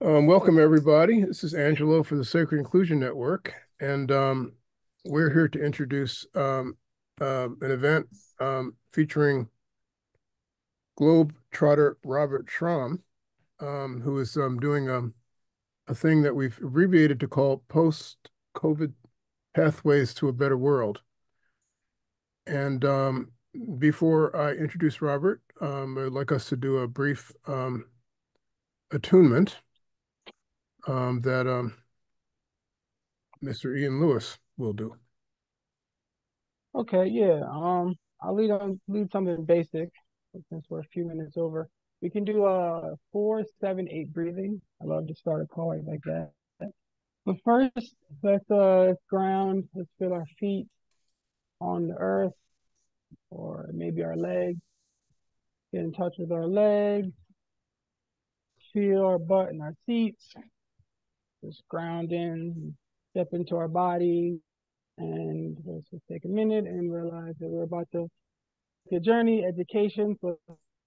Um, welcome, everybody. This is Angelo for the Sacred Inclusion Network, and um, we're here to introduce um, uh, an event um, featuring Globe Trotter Robert Schram, um, who is um, doing a thing that we've abbreviated to call Post-COVID Pathways to a Better World. And before I introduce Robert, I'd like us to do a brief attunement um, that um, Mr. Ian Lewis will do. Okay, yeah. Um, I'll lead on lead something basic since we're a few minutes over. We can do a four, seven, eight breathing. I love to start a call like that. But first, let's uh ground. Let's feel our feet on the earth, or maybe our legs. Get in touch with our legs. Feel our butt in our seats. Just ground in, step into our body, and let's just take a minute and realize that we're about to take a journey, education for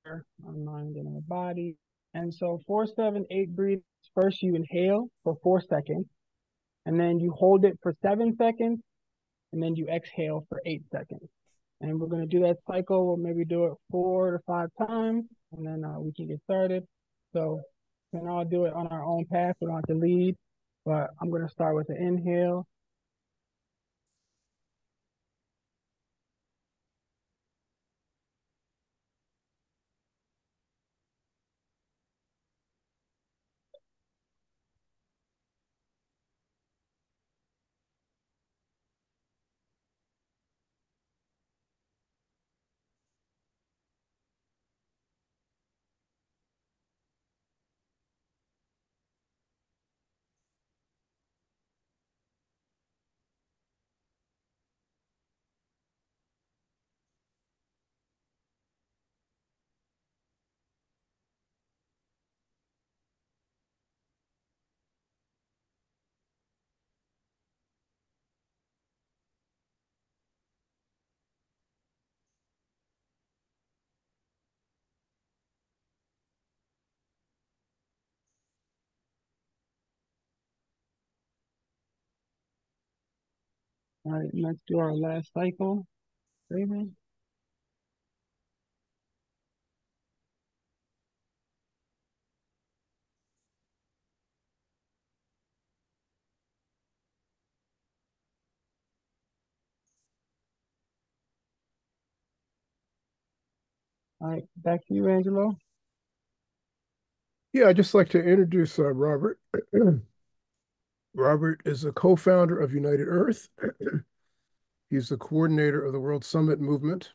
our mind and our body. And so four, seven, eight breathes. First, you inhale for four seconds, and then you hold it for seven seconds, and then you exhale for eight seconds. And we're going to do that cycle. We'll maybe do it four to five times, and then uh, we can get started. So we can all do it on our own path. We don't have to lead. But I'm going to start with an inhale. All right, let's do our last cycle. Breathing. All right, back to you, Angelo. Yeah, I'd just like to introduce uh, Robert. Robert is a co-founder of United Earth. He's the coordinator of the World Summit Movement.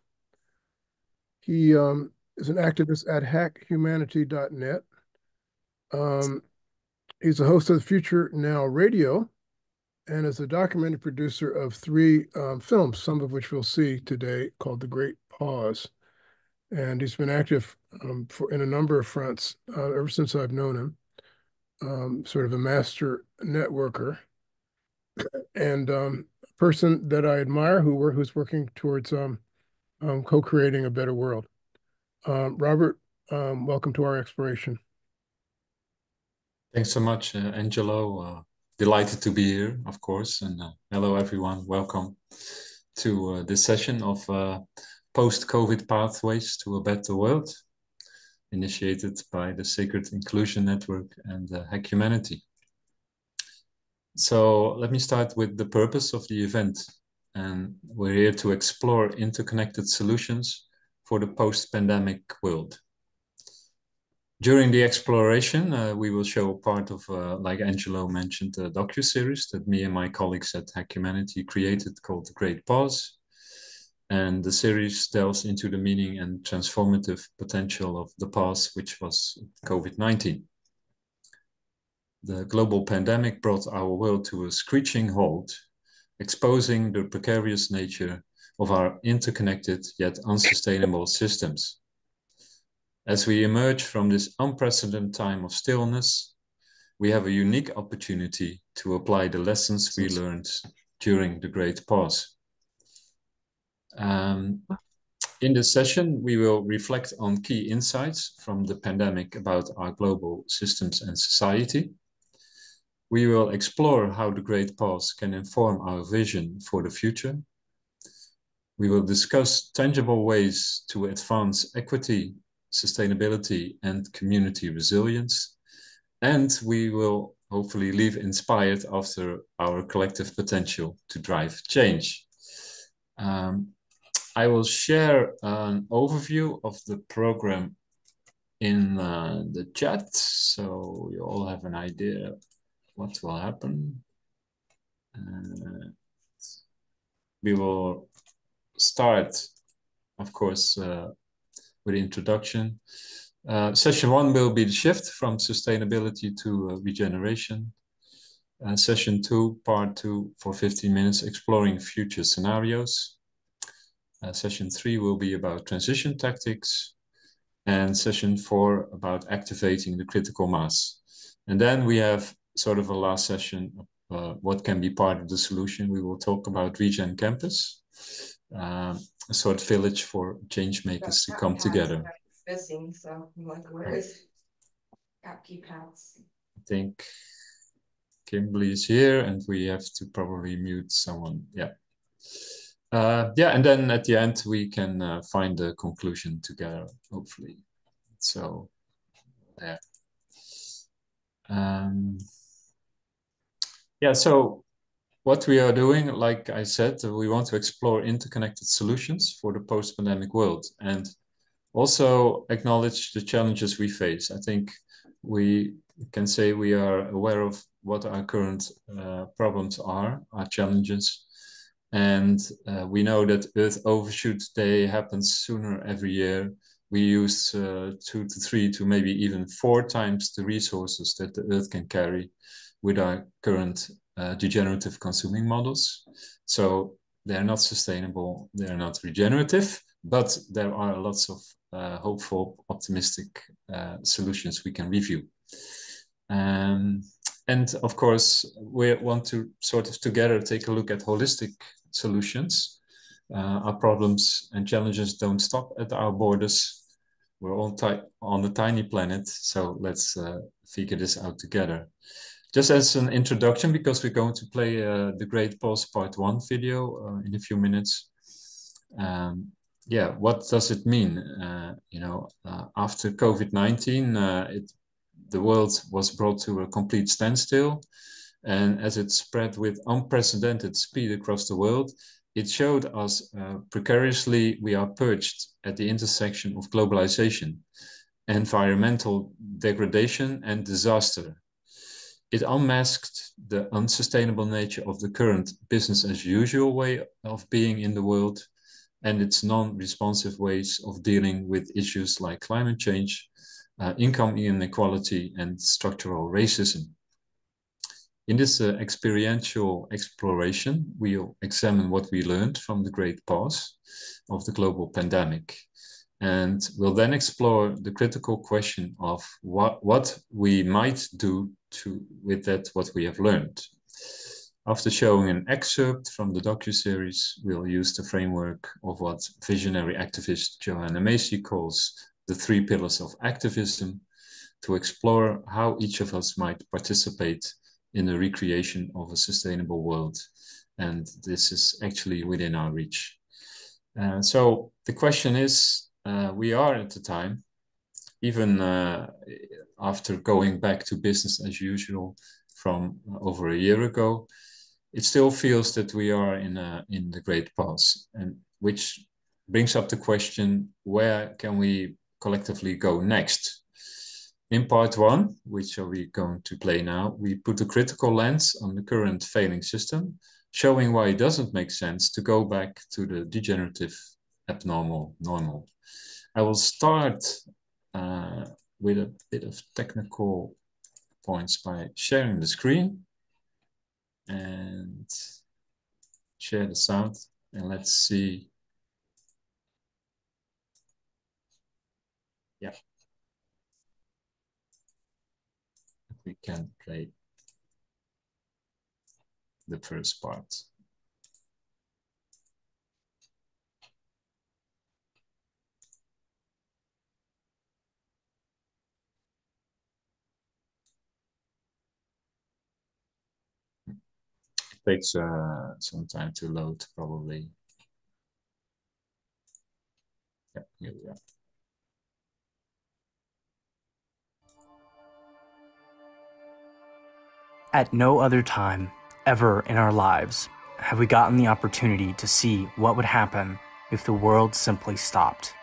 He um, is an activist at hackhumanity.net. Um, he's a host of the Future Now Radio and is a documentary producer of three um, films, some of which we'll see today, called The Great Pause. And he's been active um, for in a number of fronts uh, ever since I've known him. Um, sort of a master networker and um, a person that I admire who who's working towards um, um, co-creating a better world. Um, Robert, um, welcome to our exploration. Thanks so much, uh, Angelo. Uh, delighted to be here, of course. And uh, hello, everyone. Welcome to uh, this session of uh, Post-COVID Pathways to a Better World initiated by the Sacred Inclusion Network and uh, Hack Humanity. So let me start with the purpose of the event. And we're here to explore interconnected solutions for the post-pandemic world. During the exploration, uh, we will show part of, uh, like Angelo mentioned, a docu-series that me and my colleagues at Hack Humanity created called The Great Pause, and the series delves into the meaning and transformative potential of the pause, which was COVID-19. The global pandemic brought our world to a screeching halt, exposing the precarious nature of our interconnected yet unsustainable systems. As we emerge from this unprecedented time of stillness, we have a unique opportunity to apply the lessons we learned during the Great Pause. Um, in this session, we will reflect on key insights from the pandemic about our global systems and society. We will explore how the Great Pause can inform our vision for the future. We will discuss tangible ways to advance equity, sustainability, and community resilience. And we will hopefully leave inspired after our collective potential to drive change. Um, I will share an overview of the program in uh, the chat so you all have an idea what will happen. Uh, we will start, of course, uh, with introduction. Uh, session one will be the shift from sustainability to uh, regeneration. Uh, session two, part two, for 15 minutes, exploring future scenarios. Uh, session three will be about transition tactics. And session four about activating the critical mass. And then we have sort of a last session, uh, what can be part of the solution. We will talk about Regen Campus, uh, a sort of village for change makers to come together. Missing, so I'm like, where is keypads? I think Kimberly is here, and we have to probably mute someone. Yeah. Uh, yeah, and then at the end we can uh, find the conclusion together, hopefully. So, yeah. Um, yeah, so what we are doing, like I said, we want to explore interconnected solutions for the post-pandemic world and also acknowledge the challenges we face. I think we can say we are aware of what our current uh, problems are, our challenges, and uh, we know that Earth Overshoot Day happens sooner every year. We use uh, two to three to maybe even four times the resources that the Earth can carry with our current uh, degenerative consuming models. So they're not sustainable, they're not regenerative, but there are lots of uh, hopeful, optimistic uh, solutions we can review. Um, and of course, we want to sort of together take a look at holistic solutions. Uh, our problems and challenges don't stop at our borders. We're all on a tiny planet, so let's uh, figure this out together. Just as an introduction, because we're going to play uh, the Great Pause Part 1 video uh, in a few minutes. Um, yeah, what does it mean? Uh, you know, uh, after COVID-19, uh, the world was brought to a complete standstill. And as it spread with unprecedented speed across the world, it showed us uh, precariously we are perched at the intersection of globalization, environmental degradation, and disaster it unmasked the unsustainable nature of the current business as usual way of being in the world and its non-responsive ways of dealing with issues like climate change, uh, income inequality, and structural racism. In this uh, experiential exploration, we'll examine what we learned from the great pause of the global pandemic and we'll then explore the critical question of what, what we might do to, with that, what we have learned. After showing an excerpt from the docu-series, we'll use the framework of what visionary activist Joanna Macy calls the three pillars of activism to explore how each of us might participate in the recreation of a sustainable world. And this is actually within our reach. Uh, so the question is, uh, we are at the time, even uh, after going back to business as usual from over a year ago, it still feels that we are in a, in the great pause, and which brings up the question: where can we collectively go next? In part one, which are we going to play now, we put a critical lens on the current failing system, showing why it doesn't make sense to go back to the degenerative abnormal normal. I will start uh, with a bit of technical points by sharing the screen and share the sound and let's see. Yeah. We can play the first part. Takes uh, some time to load, probably. Here we are. At no other time, ever in our lives, have we gotten the opportunity to see what would happen if the world simply stopped.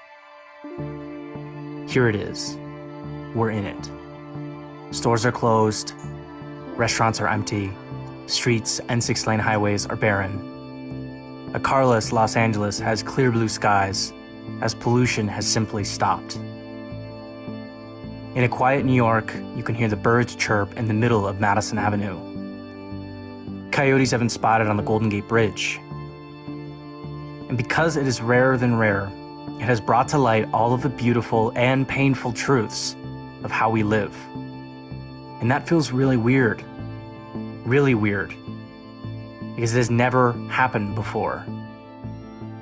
Here it is. We're in it. Stores are closed, restaurants are empty, streets and six lane highways are barren. A carless Los Angeles has clear blue skies, as pollution has simply stopped. In a quiet New York, you can hear the birds chirp in the middle of Madison Avenue. Coyotes have been spotted on the Golden Gate Bridge. And because it is rarer than rare, it has brought to light all of the beautiful and painful truths of how we live. And that feels really weird. Really weird. Because it has never happened before.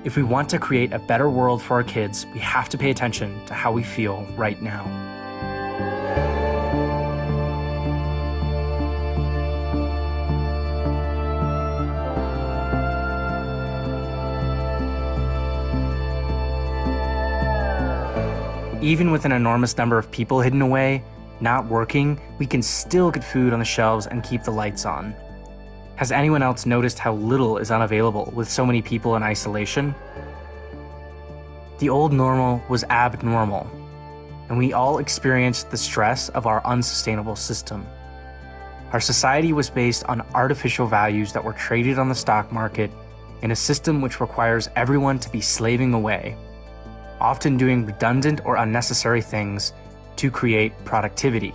If we want to create a better world for our kids, we have to pay attention to how we feel right now. Even with an enormous number of people hidden away, not working, we can still get food on the shelves and keep the lights on. Has anyone else noticed how little is unavailable with so many people in isolation? The old normal was abnormal, and we all experienced the stress of our unsustainable system. Our society was based on artificial values that were traded on the stock market in a system which requires everyone to be slaving away often doing redundant or unnecessary things to create productivity.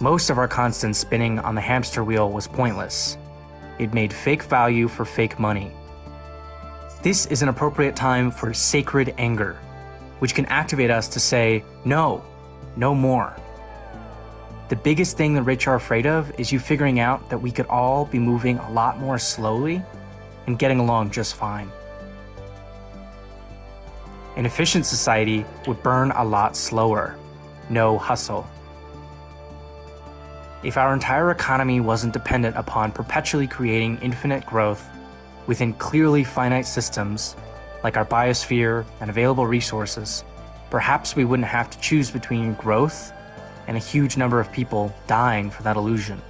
Most of our constant spinning on the hamster wheel was pointless. It made fake value for fake money. This is an appropriate time for sacred anger, which can activate us to say, no, no more. The biggest thing the rich are afraid of is you figuring out that we could all be moving a lot more slowly and getting along just fine. An efficient society would burn a lot slower. No hustle. If our entire economy wasn't dependent upon perpetually creating infinite growth within clearly finite systems, like our biosphere and available resources, perhaps we wouldn't have to choose between growth and a huge number of people dying for that illusion.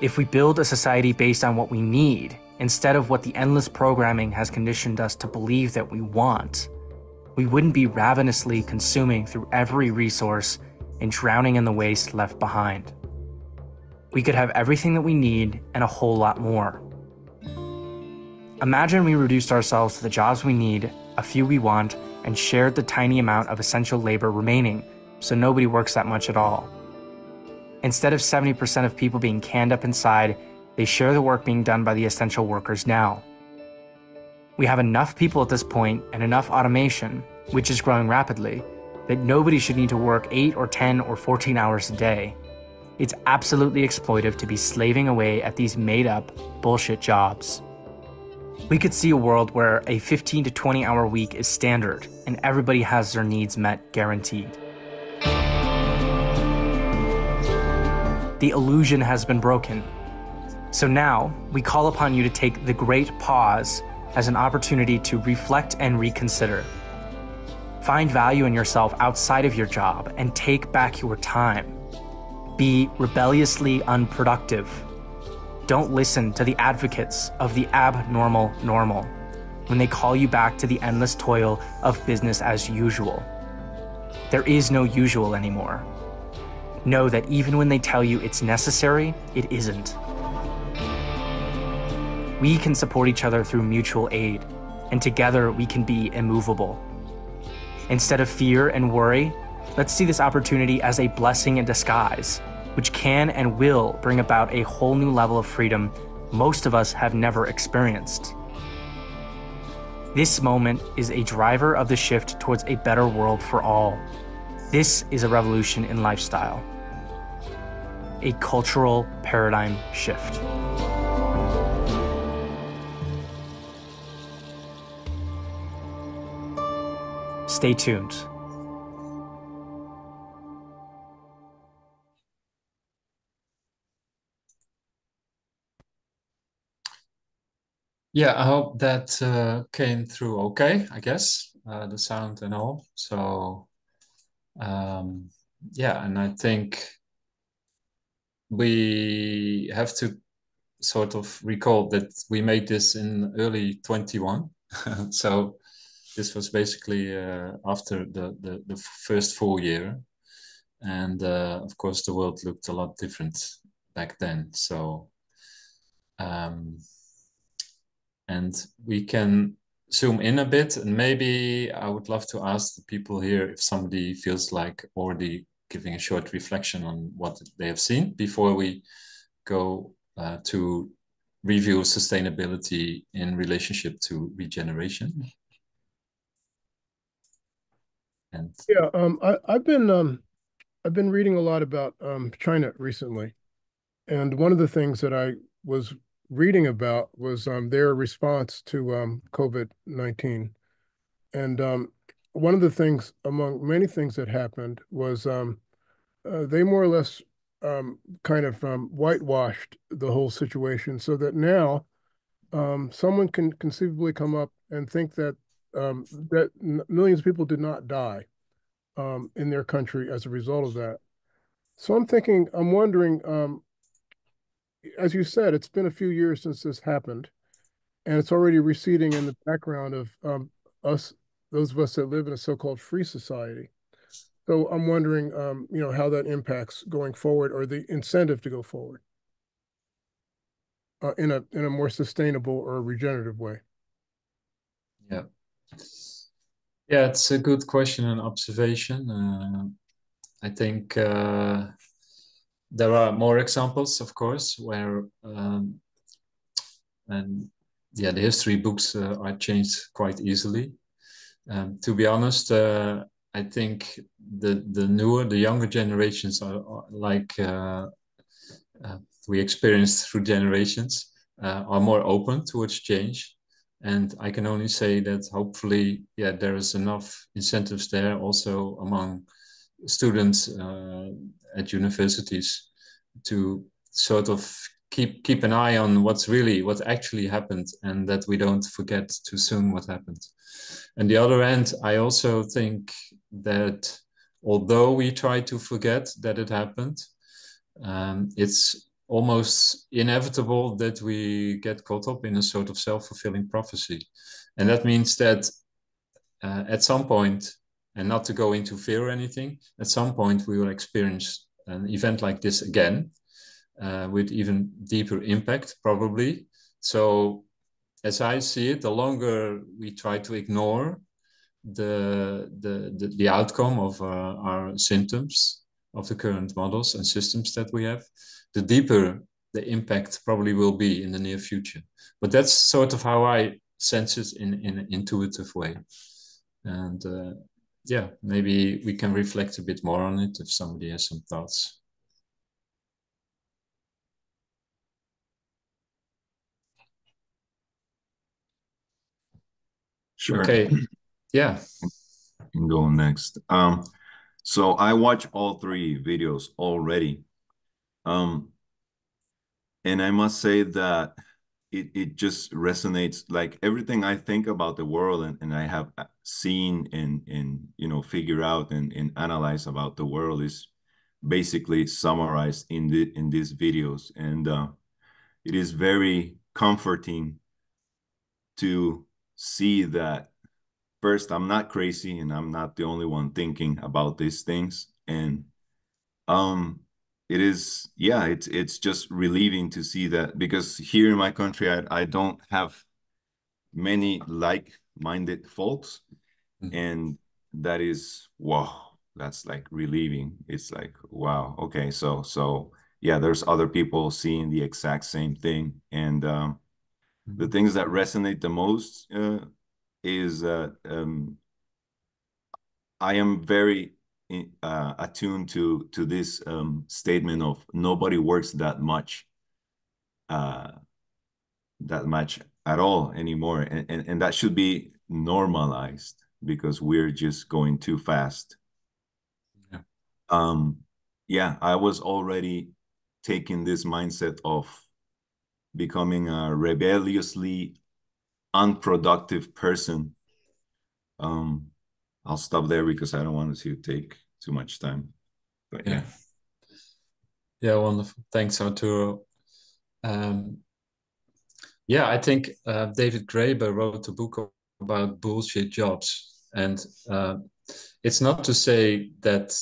If we build a society based on what we need instead of what the endless programming has conditioned us to believe that we want, we wouldn't be ravenously consuming through every resource and drowning in the waste left behind. We could have everything that we need and a whole lot more. Imagine we reduced ourselves to the jobs we need, a few we want, and shared the tiny amount of essential labor remaining so nobody works that much at all. Instead of 70% of people being canned up inside they share the work being done by the essential workers now. We have enough people at this point and enough automation, which is growing rapidly, that nobody should need to work 8 or 10 or 14 hours a day. It's absolutely exploitive to be slaving away at these made up, bullshit jobs. We could see a world where a 15 to 20 hour week is standard and everybody has their needs met guaranteed. The illusion has been broken so now, we call upon you to take the great pause as an opportunity to reflect and reconsider. Find value in yourself outside of your job and take back your time. Be rebelliously unproductive. Don't listen to the advocates of the abnormal normal when they call you back to the endless toil of business as usual. There is no usual anymore. Know that even when they tell you it's necessary, it isn't. We can support each other through mutual aid, and together we can be immovable. Instead of fear and worry, let's see this opportunity as a blessing in disguise, which can and will bring about a whole new level of freedom most of us have never experienced. This moment is a driver of the shift towards a better world for all. This is a revolution in lifestyle, a cultural paradigm shift. Stay tuned. Yeah, I hope that uh, came through okay, I guess, uh, the sound and all. So, um, yeah, and I think we have to sort of recall that we made this in early 21. so this was basically uh, after the, the, the first full year. And uh, of course, the world looked a lot different back then. So, um, and we can zoom in a bit and maybe I would love to ask the people here if somebody feels like already giving a short reflection on what they have seen before we go uh, to review sustainability in relationship to regeneration. Yeah, um, I, I've been um, I've been reading a lot about um, China recently, and one of the things that I was reading about was um, their response to um, COVID nineteen, and um, one of the things among many things that happened was um, uh, they more or less um, kind of whitewashed the whole situation, so that now um, someone can conceivably come up and think that um, that millions of people did not die um, in their country as a result of that. So I'm thinking, I'm wondering, um, as you said, it's been a few years since this happened, and it's already receding in the background of um, us, those of us that live in a so-called free society. So I'm wondering, um, you know, how that impacts going forward or the incentive to go forward uh, in a in a more sustainable or regenerative way. Yeah. Yeah, it's a good question and observation. Uh, I think uh, there are more examples, of course, where um, and yeah, the history books uh, are changed quite easily. Um, to be honest, uh, I think the the newer, the younger generations are, are like uh, uh, we experienced through generations are more open towards change and I can only say that hopefully, yeah, there is enough incentives there also among students uh, at universities to sort of keep keep an eye on what's really what actually happened and that we don't forget too soon what happened. And the other end, I also think that although we try to forget that it happened, um, it's almost inevitable that we get caught up in a sort of self-fulfilling prophecy. And that means that uh, at some point and not to go into fear or anything at some point we will experience an event like this again uh, with even deeper impact probably. So as i see it the longer we try to ignore the the the, outcome of uh, our symptoms of the current models and systems that we have the deeper the impact probably will be in the near future. But that's sort of how I sense it in, in an intuitive way. And uh, yeah, maybe we can reflect a bit more on it if somebody has some thoughts. Sure. Okay. Yeah. I can go next. Um, so I watch all three videos already. Um, and I must say that it, it just resonates like everything I think about the world and, and I have uh, seen and, and you know figure out and, and analyze about the world is basically summarized in the in these videos and uh, it is very comforting to see that first I'm not crazy and I'm not the only one thinking about these things and um it is yeah it's it's just relieving to see that because here in my country i, I don't have many like-minded folks mm-hmm. and that is wow that's like relieving it's like wow okay so so yeah there's other people seeing the exact same thing and um, mm-hmm. the things that resonate the most uh, is that um, i am very uh, attuned to to this um, statement of nobody works that much, uh, that much at all anymore, and, and and that should be normalized because we're just going too fast. Yeah. Um, yeah, I was already taking this mindset of becoming a rebelliously unproductive person. Um, I'll stop there because I don't want to take too much time. But yeah. Yeah, yeah wonderful. Thanks, Arturo. Um, yeah, I think uh, David Graeber wrote a book about bullshit jobs, and uh, it's not to say that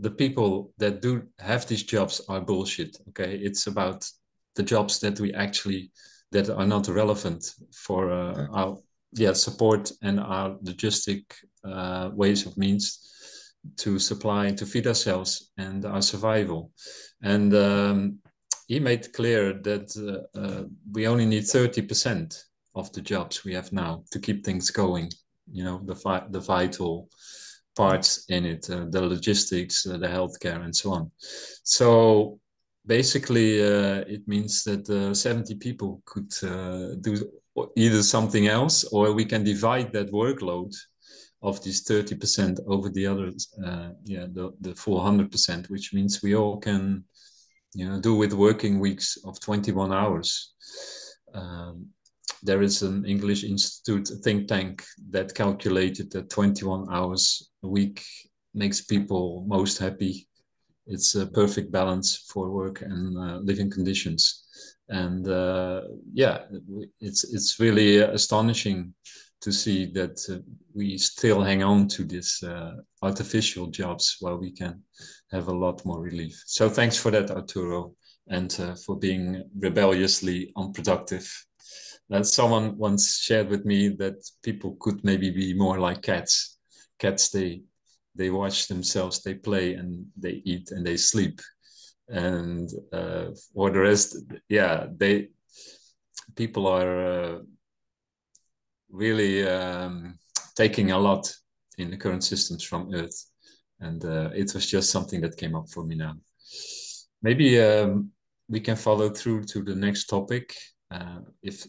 the people that do have these jobs are bullshit. Okay, it's about the jobs that we actually that are not relevant for uh, our yeah support and our logistic uh, ways of means to supply and to feed ourselves and our survival. And um, he made clear that uh, uh, we only need 30% of the jobs we have now to keep things going. You know, the, vi the vital parts in it, uh, the logistics, uh, the healthcare, and so on. So basically, uh, it means that uh, 70 people could do either something else, or we can divide that workload of these 30% over the others, yeah, the, the full 100%, which means we all can you know, do with working weeks of 21 hours. Um, there is an English Institute think tank that calculated that 21 hours a week makes people most happy. It's a perfect balance for work and uh, living conditions. And uh, yeah, it's it's really astonishing to see that uh, we still hang on to these uh, artificial jobs while we can have a lot more relief. So thanks for that, Arturo, and uh, for being rebelliously unproductive. Uh, someone once shared with me that people could maybe be more like cats. Cats, they they watch themselves, they play, and they eat and they sleep. And uh, for the rest, yeah, they people are uh, really um, taking a lot in the current systems from Earth. And uh, it was just something that came up for me now. Maybe um, we can follow through to the next topic. Uh, if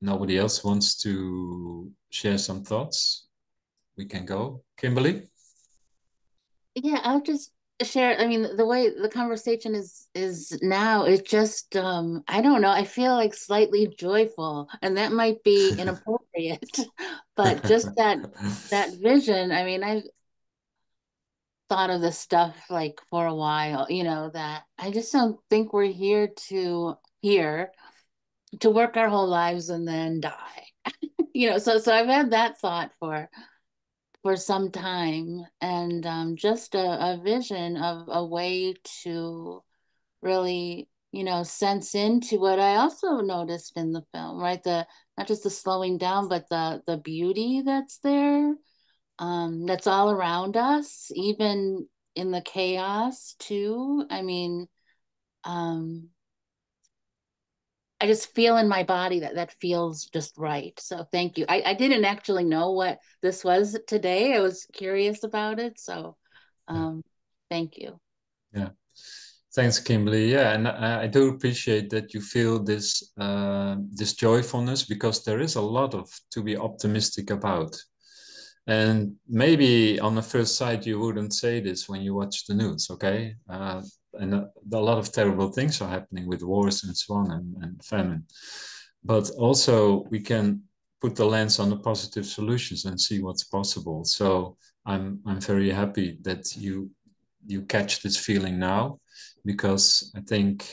nobody else wants to share some thoughts, we can go. Kimberly? Yeah, I'll just share i mean the way the conversation is is now it just um i don't know i feel like slightly joyful and that might be inappropriate but just that that vision i mean i've thought of this stuff like for a while you know that i just don't think we're here to here to work our whole lives and then die. You know so so i've had that thought for for some time and um, just a, a vision of a way to really you know sense into what i also noticed in the film right? The not just the slowing down but the the beauty that's there um that's all around us even in the chaos too. I mean um I just feel in my body that that feels just right. So thank you. I, I didn't actually know what this was today. I was curious about it. So um, thank you. Yeah. Thanks, Kimberly. Yeah, and I, I do appreciate that you feel this uh, this joyfulness because there is a lot of to be optimistic about. And maybe on the first sight you wouldn't say this when you watch the news, okay? Uh, and a, a, lot of terrible things are happening with wars and so on and, and famine. But also we can put the lens on the positive solutions and see what's possible. So I'm I'm very happy that you you catch this feeling now, because I think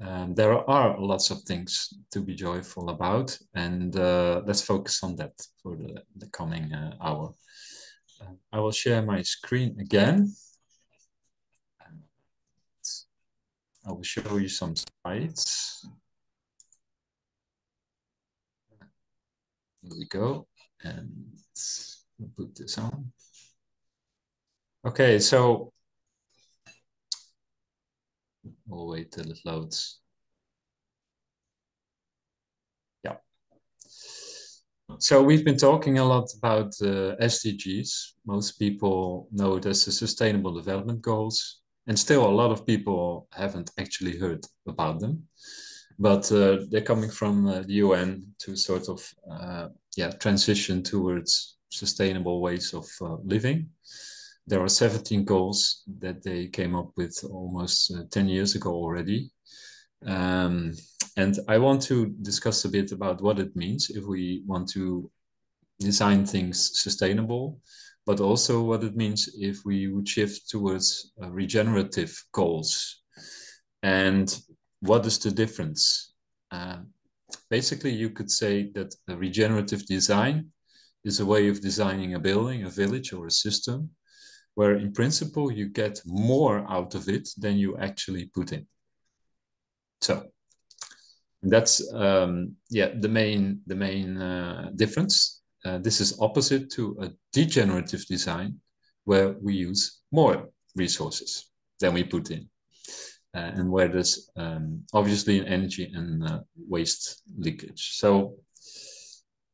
um, there are lots of things to be joyful about, and uh, let's focus on that for the, the coming uh, hour. Uh, I will share my screen again. I will show you some slides. Here we go. And we'll put this on. Okay, so we'll wait till it loads. Yeah. So we've been talking a lot about uh, SDGs. Most people know it as the Sustainable Development Goals and still a lot of people haven't actually heard about them but uh, they're coming from uh, the UN to sort of uh, yeah transition towards sustainable ways of uh, living. There are 17 goals that they came up with almost uh, 10 years ago already, um, and I want to discuss a bit about what it means if we want to design things sustainable, but also what it means if we would shift towards uh, regenerative goals. And what is the difference? Uh, basically, you could say that a regenerative design is a way of designing a building, a village, or a system, where in principle you get more out of it than you actually put in. So that's um, yeah the main the main uh, difference. Uh, this is opposite to a degenerative design, where we use more resources than we put in, uh, and where there's um, obviously an energy and uh, waste leakage. So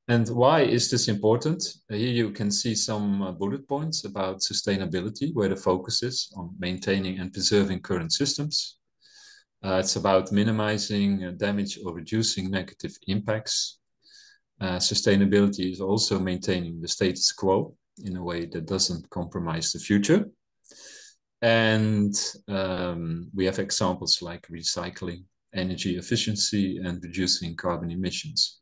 and why is this important? Uh, here you can see some uh, bullet points about sustainability, where the focus is on maintaining and preserving current systems. Uh, it's about minimizing damage or reducing negative impacts. Uh, sustainability is also maintaining the status quo in a way that doesn't compromise the future. And um, we have examples like recycling, energy efficiency, and reducing carbon emissions.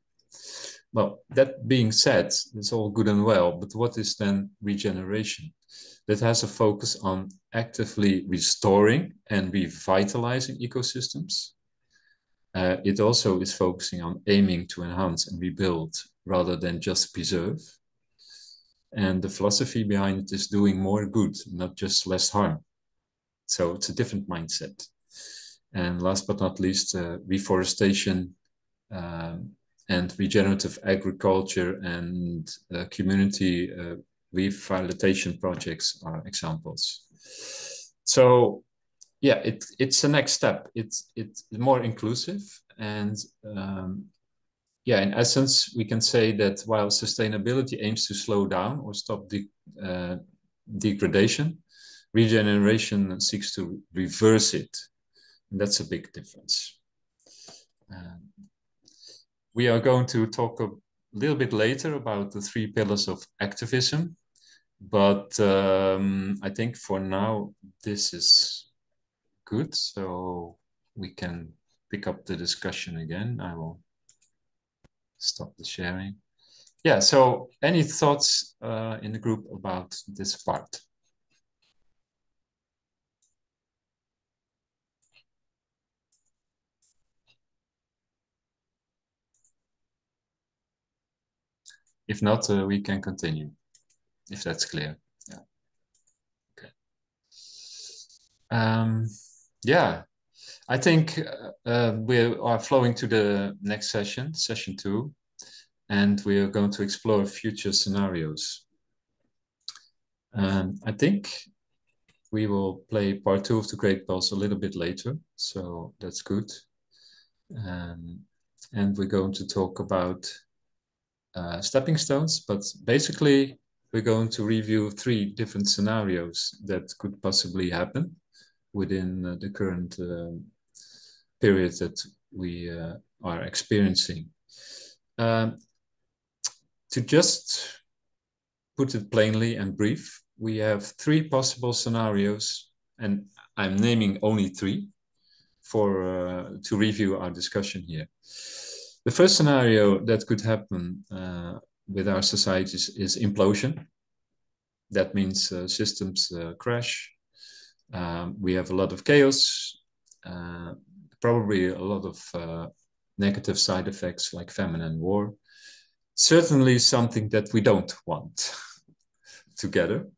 Well, that being said, it's all good and well, but what is then regeneration? That has a focus on actively restoring and revitalizing ecosystems. Uh, it also is focusing on aiming to enhance and rebuild rather than just preserve. And the philosophy behind it is doing more good, not just less harm. So it's a different mindset. And last but not least, uh, reforestation um, and regenerative agriculture and uh, community uh, revitalization projects are examples. So yeah, it, it's the next step. It's, it's more inclusive and um, yeah, in essence, we can say that while sustainability aims to slow down or stop de uh, degradation, regeneration seeks to reverse it. And that's a big difference. Um, we are going to talk a little bit later about the three pillars of activism. But um, I think for now, this is good. So we can pick up the discussion again. I will stop the sharing. Yeah, so any thoughts uh, in the group about this part? If not, uh, we can continue, if that's clear. Yeah. Okay. Um, yeah, I think uh, uh, we are flowing to the next session, session two, and we are going to explore future scenarios. Um, I think we will play part two of the Great Pause a little bit later, so that's good. Um, and we're going to talk about uh, stepping stones, but basically we're going to review three different scenarios that could possibly happen within uh, the current uh, period that we uh, are experiencing. Um, to just put it plainly and brief, we have three possible scenarios, and I'm naming only three for uh, to review our discussion here. The first scenario that could happen uh, with our societies is implosion. That means uh, systems uh, crash. Um, we have a lot of chaos, uh, probably a lot of uh, negative side effects like famine and war. Certainly something that we don't want together.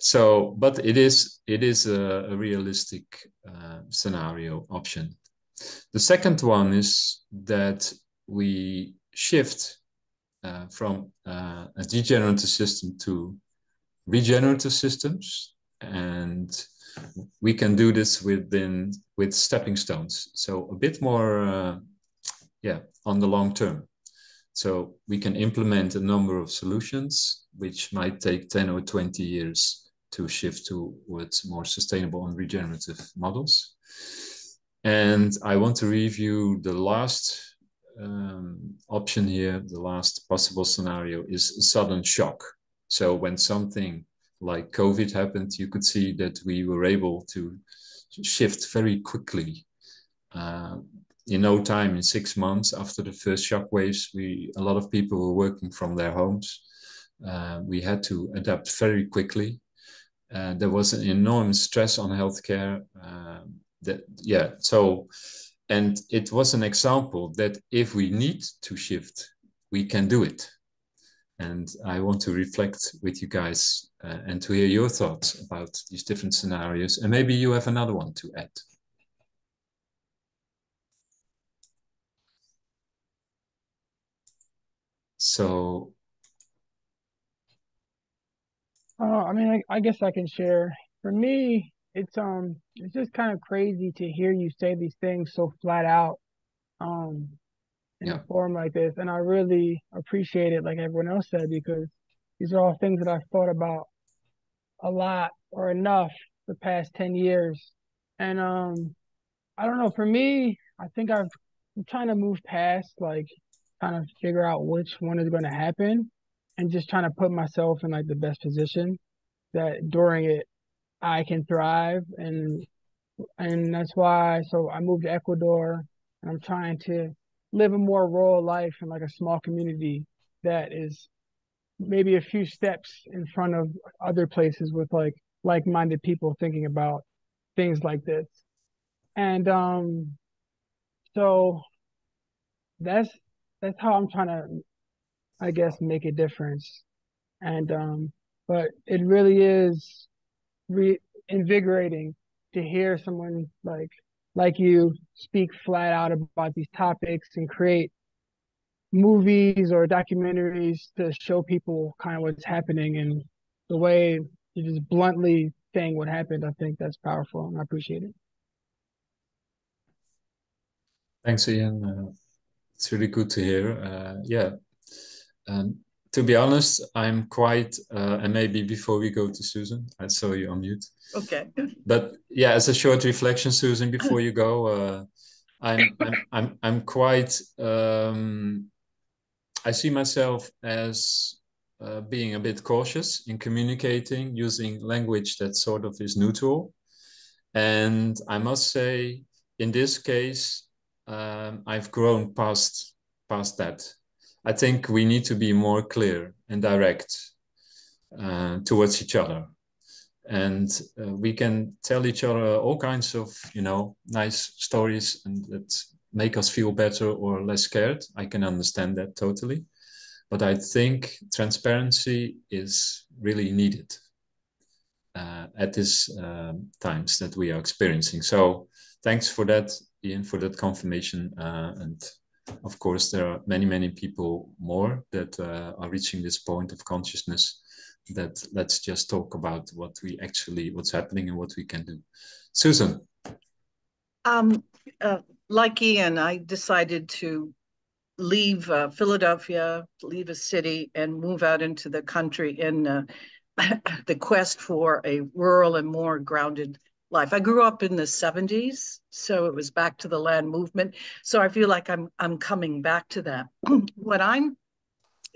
So, but it is it is a, a realistic uh, scenario option. The second one is that we shift uh, from uh, a degenerative system to regenerative systems and we can do this within with stepping stones. So a bit more uh, yeah on the long term. So we can implement a number of solutions which might take 10 or 20 years to shift towards more sustainable and regenerative models. And i want to review the last um, option here, the last possible scenario is sudden shock. So when something like COVID happened, you could see that we were able to shift very quickly uh, in no time, in six months after the first shock waves, we a lot of people were working from their homes. Uh, we had to adapt very quickly. Uh, there was an enormous stress on healthcare. Um, that yeah, so and it was an example that if we need to shift, we can do it. And I want to reflect with you guys uh, and to hear your thoughts about these different scenarios. And maybe you have another one to add. So. Uh, I mean, I, I guess I can share. For me, it's um, it's just kind of crazy to hear you say these things so flat out. Um, in yeah. a forum like this. And I really appreciate it, like everyone else said, because these are all things that I've thought about a lot or enough the past 10 years. And um, I don't know, for me, I think I've, I'm trying to move past like kind of figure out which one is going to happen and just trying to put myself in like the best position that during it I can thrive and and that's why so I moved to Ecuador and I'm trying to live a more rural life in like a small community that is maybe a few steps in front of other places with like like-minded people thinking about things like this. And um so that's that's how i'm trying to i guess make a difference. And um but it really is re- invigorating to hear someone like like you speak flat out about these topics and create movies or documentaries to show people kind of what's happening and the way you just bluntly saying what happened i think that's powerful and i appreciate it. Thanks ian. Uh, it's really good to hear. Uh, yeah. Um, to be honest, I'm quite, uh, and maybe before we go to Susan, I saw you on mute. Okay. But yeah, as a short reflection, Susan, before you go, uh, I'm, I'm, I'm, I'm quite, um, I see myself as uh, being a bit cautious in communicating using language that sort of is neutral. And I must say, in this case, um, I've grown past past that I think we need to be more clear and direct uh, towards each other. And uh, we can tell each other all kinds of, you know, nice stories and that make us feel better or less scared. I can understand that totally. But I think transparency is really needed uh, at these um, times that we are experiencing. So thanks for that, Ian, for that confirmation. Uh, and of course, there are many, many people more that uh, are reaching this point of consciousness that let's just talk about what we actually, what's happening and what we can do. Susan. Um, uh, like Ian, I decided to leave uh, Philadelphia, leave a city and move out into the country in uh, the quest for a rural and more grounded life. I grew up in the 70s, so it was back to the land movement. So I feel like I'm I'm coming back to that. what I'm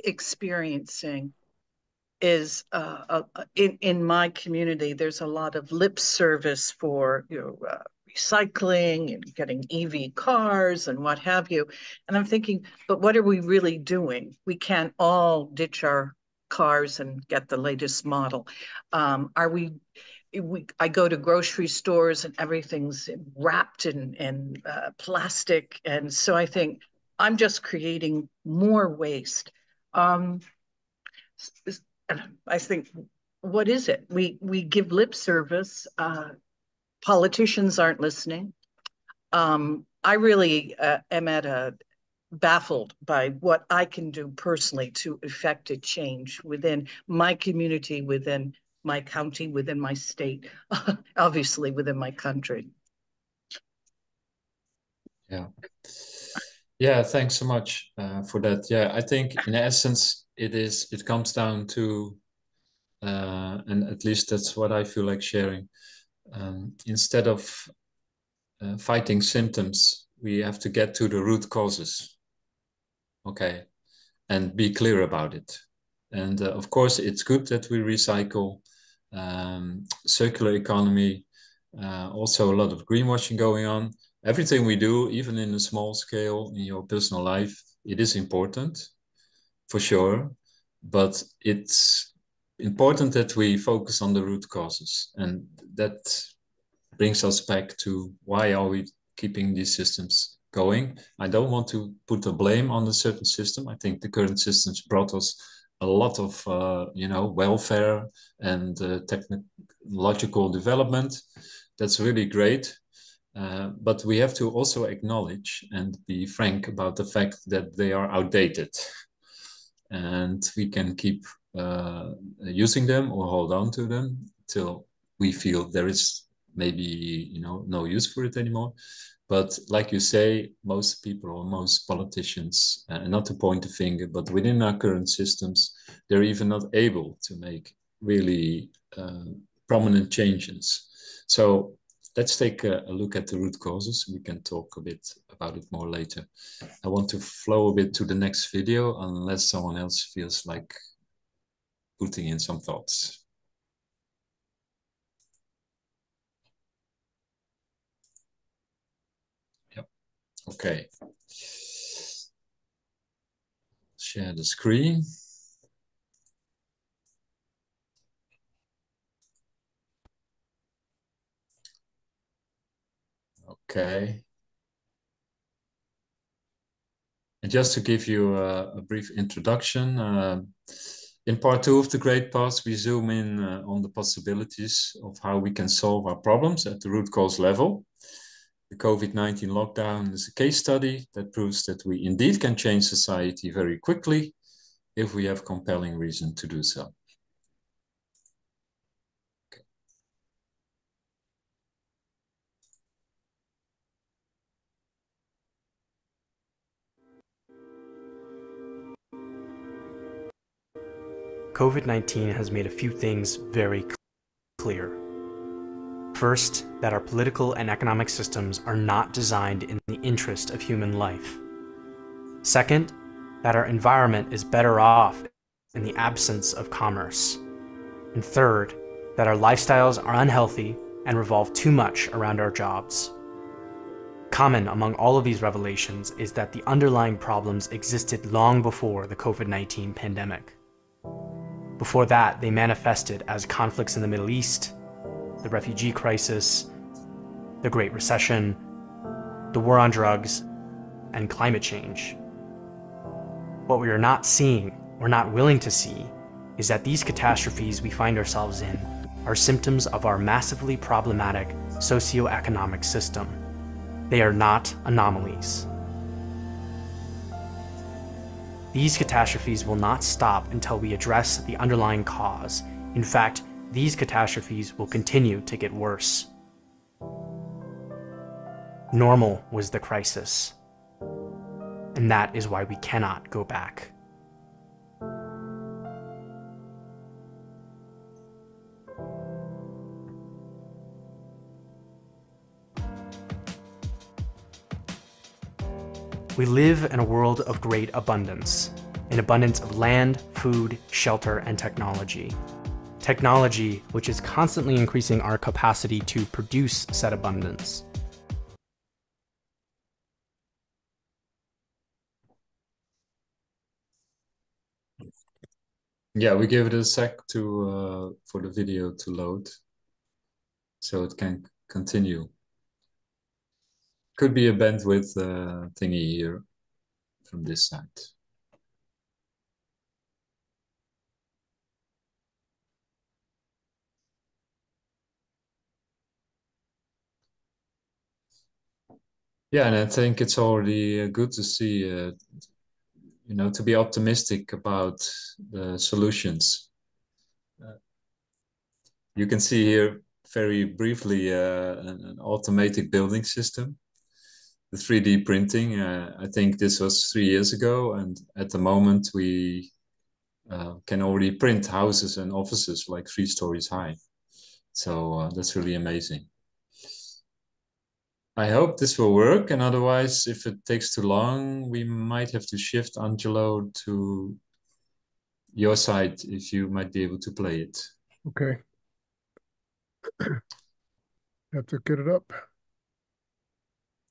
experiencing is uh, uh, in in my community. There's a lot of lip service for you know uh, recycling and getting EV cars and what have you. And I'm thinking, but what are we really doing? We can't all ditch our cars and get the latest model. Um, are we we, I go to grocery stores and everything's wrapped in, in uh, plastic. And so I think I'm just creating more waste. Um, I think, what is it? We, we give lip service. Uh, politicians aren't listening. Um, I really uh, am at a baffled by what I can do personally to effect a change within my community, within my county, within my state, obviously within my country. Yeah. Yeah, thanks so much uh, for that. Yeah, I think in essence, it is, it comes down to, uh, and at least that's what I feel like sharing. Um, instead of uh, fighting symptoms, we have to get to the root causes. Okay. And be clear about it. And uh, of course, it's good that we recycle um, circular economy, uh, also a lot of greenwashing going on. everything we do, even in a small scale in your personal life, it is important for sure, but it's important that we focus on the root causes. And that brings us back to why are we keeping these systems going? I don't want to put the blame on a certain system. I think the current systems brought us a lot of uh, you know welfare and uh, technological development. That's really great. Uh, but we have to also acknowledge and be frank about the fact that they are outdated. And we can keep uh, using them or hold on to them till we feel there is maybe you know no use for it anymore. But like you say, most people or most politicians, uh, not to point a finger, but within our current systems, they're even not able to make really uh, prominent changes. So let's take a, a, look at the root causes. We can talk a bit about it more later. I want to flow a bit to the next video unless someone else feels like putting in some thoughts. Okay. Share the screen. Okay. And just to give you a, a brief introduction, uh, in part two of the Great Pause, we zoom in uh, on the possibilities of how we can solve our problems at the root cause level. The COVID-19 lockdown is a case study that proves that we indeed can change society very quickly if we have compelling reason to do so. COVID 19 has made a few things very clear. First, that our political and economic systems are not designed in the interest of human life. Second, that our environment is better off in the absence of commerce. And third, that our lifestyles are unhealthy and revolve too much around our jobs. Common among all of these revelations is that the underlying problems existed long before the COVID 19 pandemic. Before that, they manifested as conflicts in the Middle East, the refugee crisis, the Great Recession, the war on drugs, and climate change. What we are not seeing, or not willing to see, is that these catastrophes we find ourselves in are symptoms of our massively problematic socioeconomic system. They are not anomalies. These catastrophes will not stop until we address the underlying cause. In fact, these catastrophes will continue to get worse. Normal was the crisis. And that is why we cannot go back. We live in a world of great abundance, an abundance of land, food, shelter, and technology. Technology which is constantly increasing our capacity to produce said abundance. Yeah, we gave it a sec to uh, for the video to load so it can continue. Could be a bandwidth uh, thingy here from this side. Yeah, and I think it's already uh, good to see, uh, you know, to be optimistic about the solutions. Uh, you can see here very briefly uh, an, automatic building system the 3D printing. Uh, I think this was three years ago, and at the moment we can already print houses and offices like three stories high. So that's really amazing. I hope this will work, and otherwise, if it takes too long, we might have to shift Angelo to your side if you might be able to play it. Okay. have to get it up.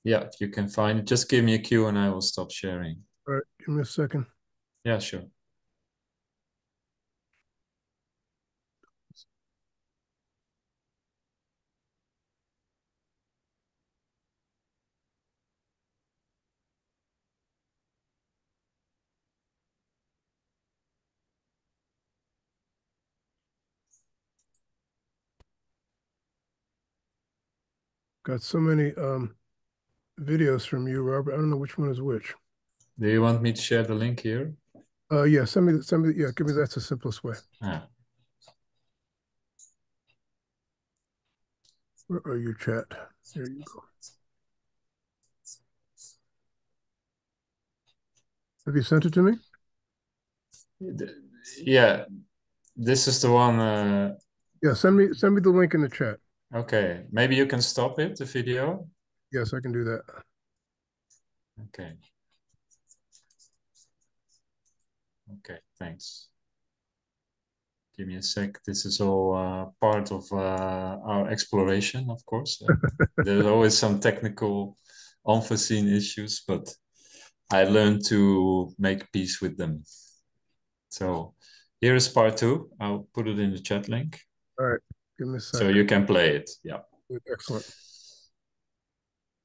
Yeah, if you can find it, just give me a cue and I will stop sharing. All right, give me a second. Yeah, sure. Got so many um videos from you, Robert. I don't know which one is which. Do you want me to share the link here? Uh, yeah, send me, send me, yeah, give me, that's the simplest way. Ah, Where are you, chat? There you go. Have you sent it to me? yeah, this is the one. Uh, Yeah, send me, send me the link in the chat. Okay, maybe you can stop it, the video. Yes, I can do that. Okay. Okay, thanks. Give me a sec. This is all uh, part of uh, our exploration, of course. There's always some technical unforeseen issues, but I learned to make peace with them. So here is part two. I'll put it in the chat link All right, give me a so you can play it. Yeah. Excellent.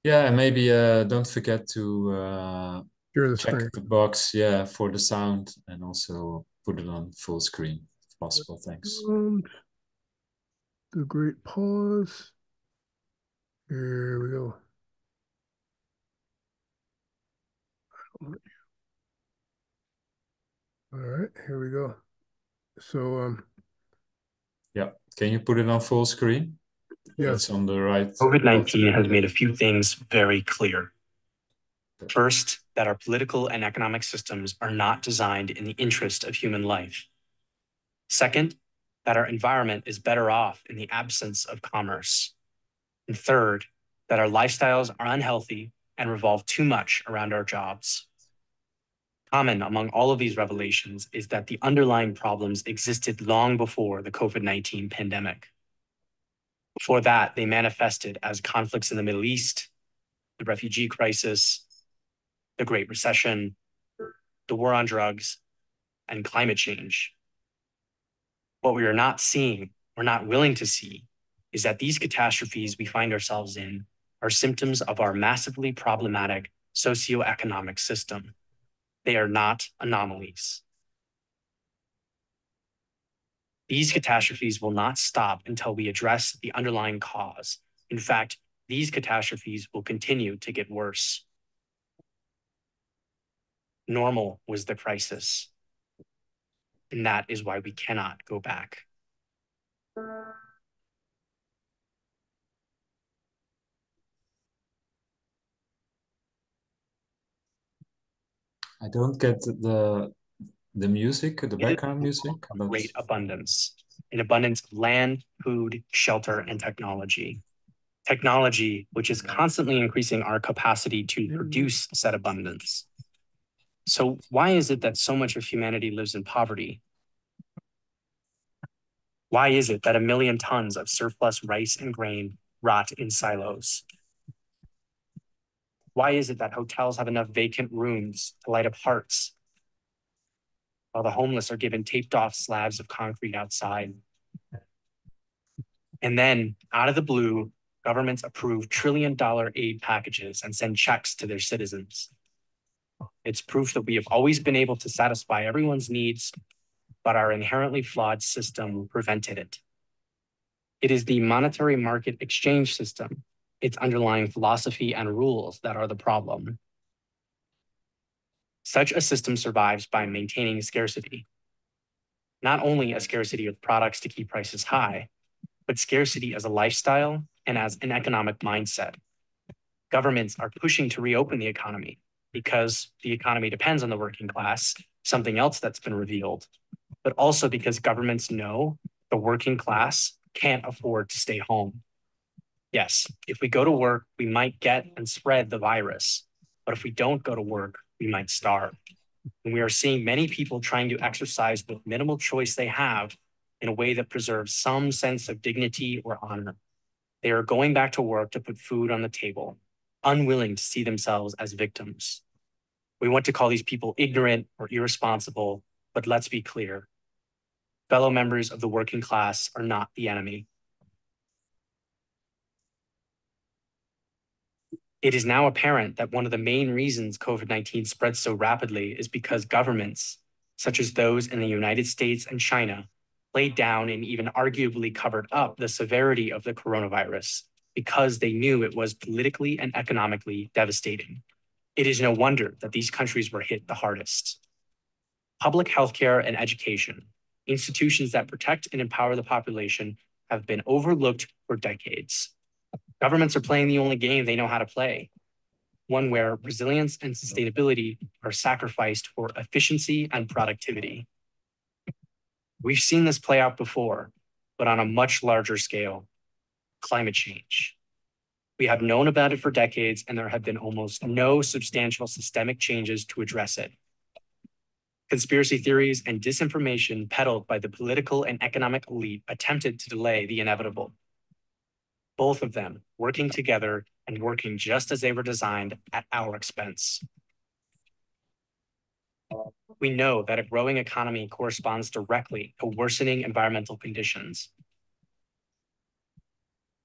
Yeah, maybe uh, don't forget to uh, the check screen. the box, yeah, for the sound and also put it on full screen if possible. Thanks. The great pause. Here we go. All right, here we go. So, um, Yeah. Can you put it on full screen? yes, It's on the right. COVID 19 has made a few things very clear. First, that our political and economic systems are not designed in the interest of human life. Second, that our environment is better off in the absence of commerce. And third, that our lifestyles are unhealthy and revolve too much around our jobs. Common among all of these revelations is that the underlying problems existed long before the COVID 19 pandemic. Before that, they manifested as conflicts in the Middle East, the refugee crisis, the Great Recession, the war on drugs, and climate change. What we are not seeing, or not willing to see, is that these catastrophes we find ourselves in are symptoms of our massively problematic socioeconomic system. They are not anomalies. These catastrophes will not stop until we address the underlying cause. In fact, these catastrophes will continue to get worse. Normal was the crisis. And that is why we cannot go back. I don't get the the music, the background music. but- Great abundance, an abundance of land, food, shelter, and technology. Technology, which is constantly increasing our capacity to mm. produce said abundance. So, why is it that so much of humanity lives in poverty? Why is it that a million tons of surplus rice and grain rot in silos? Why is it that hotels have enough vacant rooms to light up hearts while the homeless are given taped off slabs of concrete outside. And then, out of the blue, governments approve trillion dollar aid packages and send checks to their citizens. It's proof that we have always been able to satisfy everyone's needs, but our inherently flawed system prevented it. It is the monetary market exchange system, its underlying philosophy and rules that are the problem. Such a system survives by maintaining scarcity. Not only a scarcity of products to keep prices high, but scarcity as a lifestyle and as an economic mindset. Governments are pushing to reopen the economy because the economy depends on the working class, something else that's been revealed, but also because governments know the working class can't afford to stay home. Yes, if we go to work, we might get and spread the virus, but if we don't go to work, we might starve. And we are seeing many people trying to exercise the minimal choice they have in a way that preserves some sense of dignity or honor. They are going back to work to put food on the table. unwilling to see themselves as victims. We want to call these people ignorant or irresponsible, but let's be clear. Fellow members of the working class are not the enemy. It is now apparent that one of the main reasons COVID 19 spreads so rapidly is because governments, such as those in the United States and China, laid down and even arguably covered up the severity of the coronavirus because they knew it was politically and economically devastating. It is no wonder that these countries were hit the hardest. Public healthcare and education, institutions that protect and empower the population, have been overlooked for decades. Governments are playing the only game they know how to play, one where resilience and sustainability are sacrificed for efficiency and productivity. We've seen this play out before, but on a much larger scale climate change. We have known about it for decades, and there have been almost no substantial systemic changes to address it. Conspiracy theories and disinformation peddled by the political and economic elite attempted to delay the inevitable. Both of them working together and working just as they were designed at our expense. We know that a growing economy corresponds directly to worsening environmental conditions.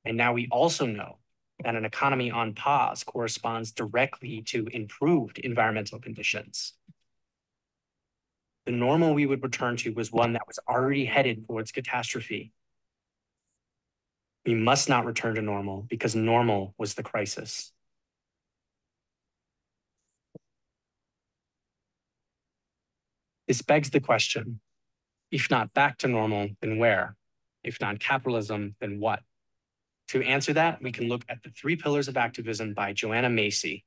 And now we also know that an economy on pause corresponds directly to improved environmental conditions. The normal we would return to was one that was already headed towards catastrophe. We must not return to normal because normal was the crisis. This begs the question, if not back to normal, then where? If not capitalism, then what? To answer that, we can look at the three pillars of activism by Joanna Macy,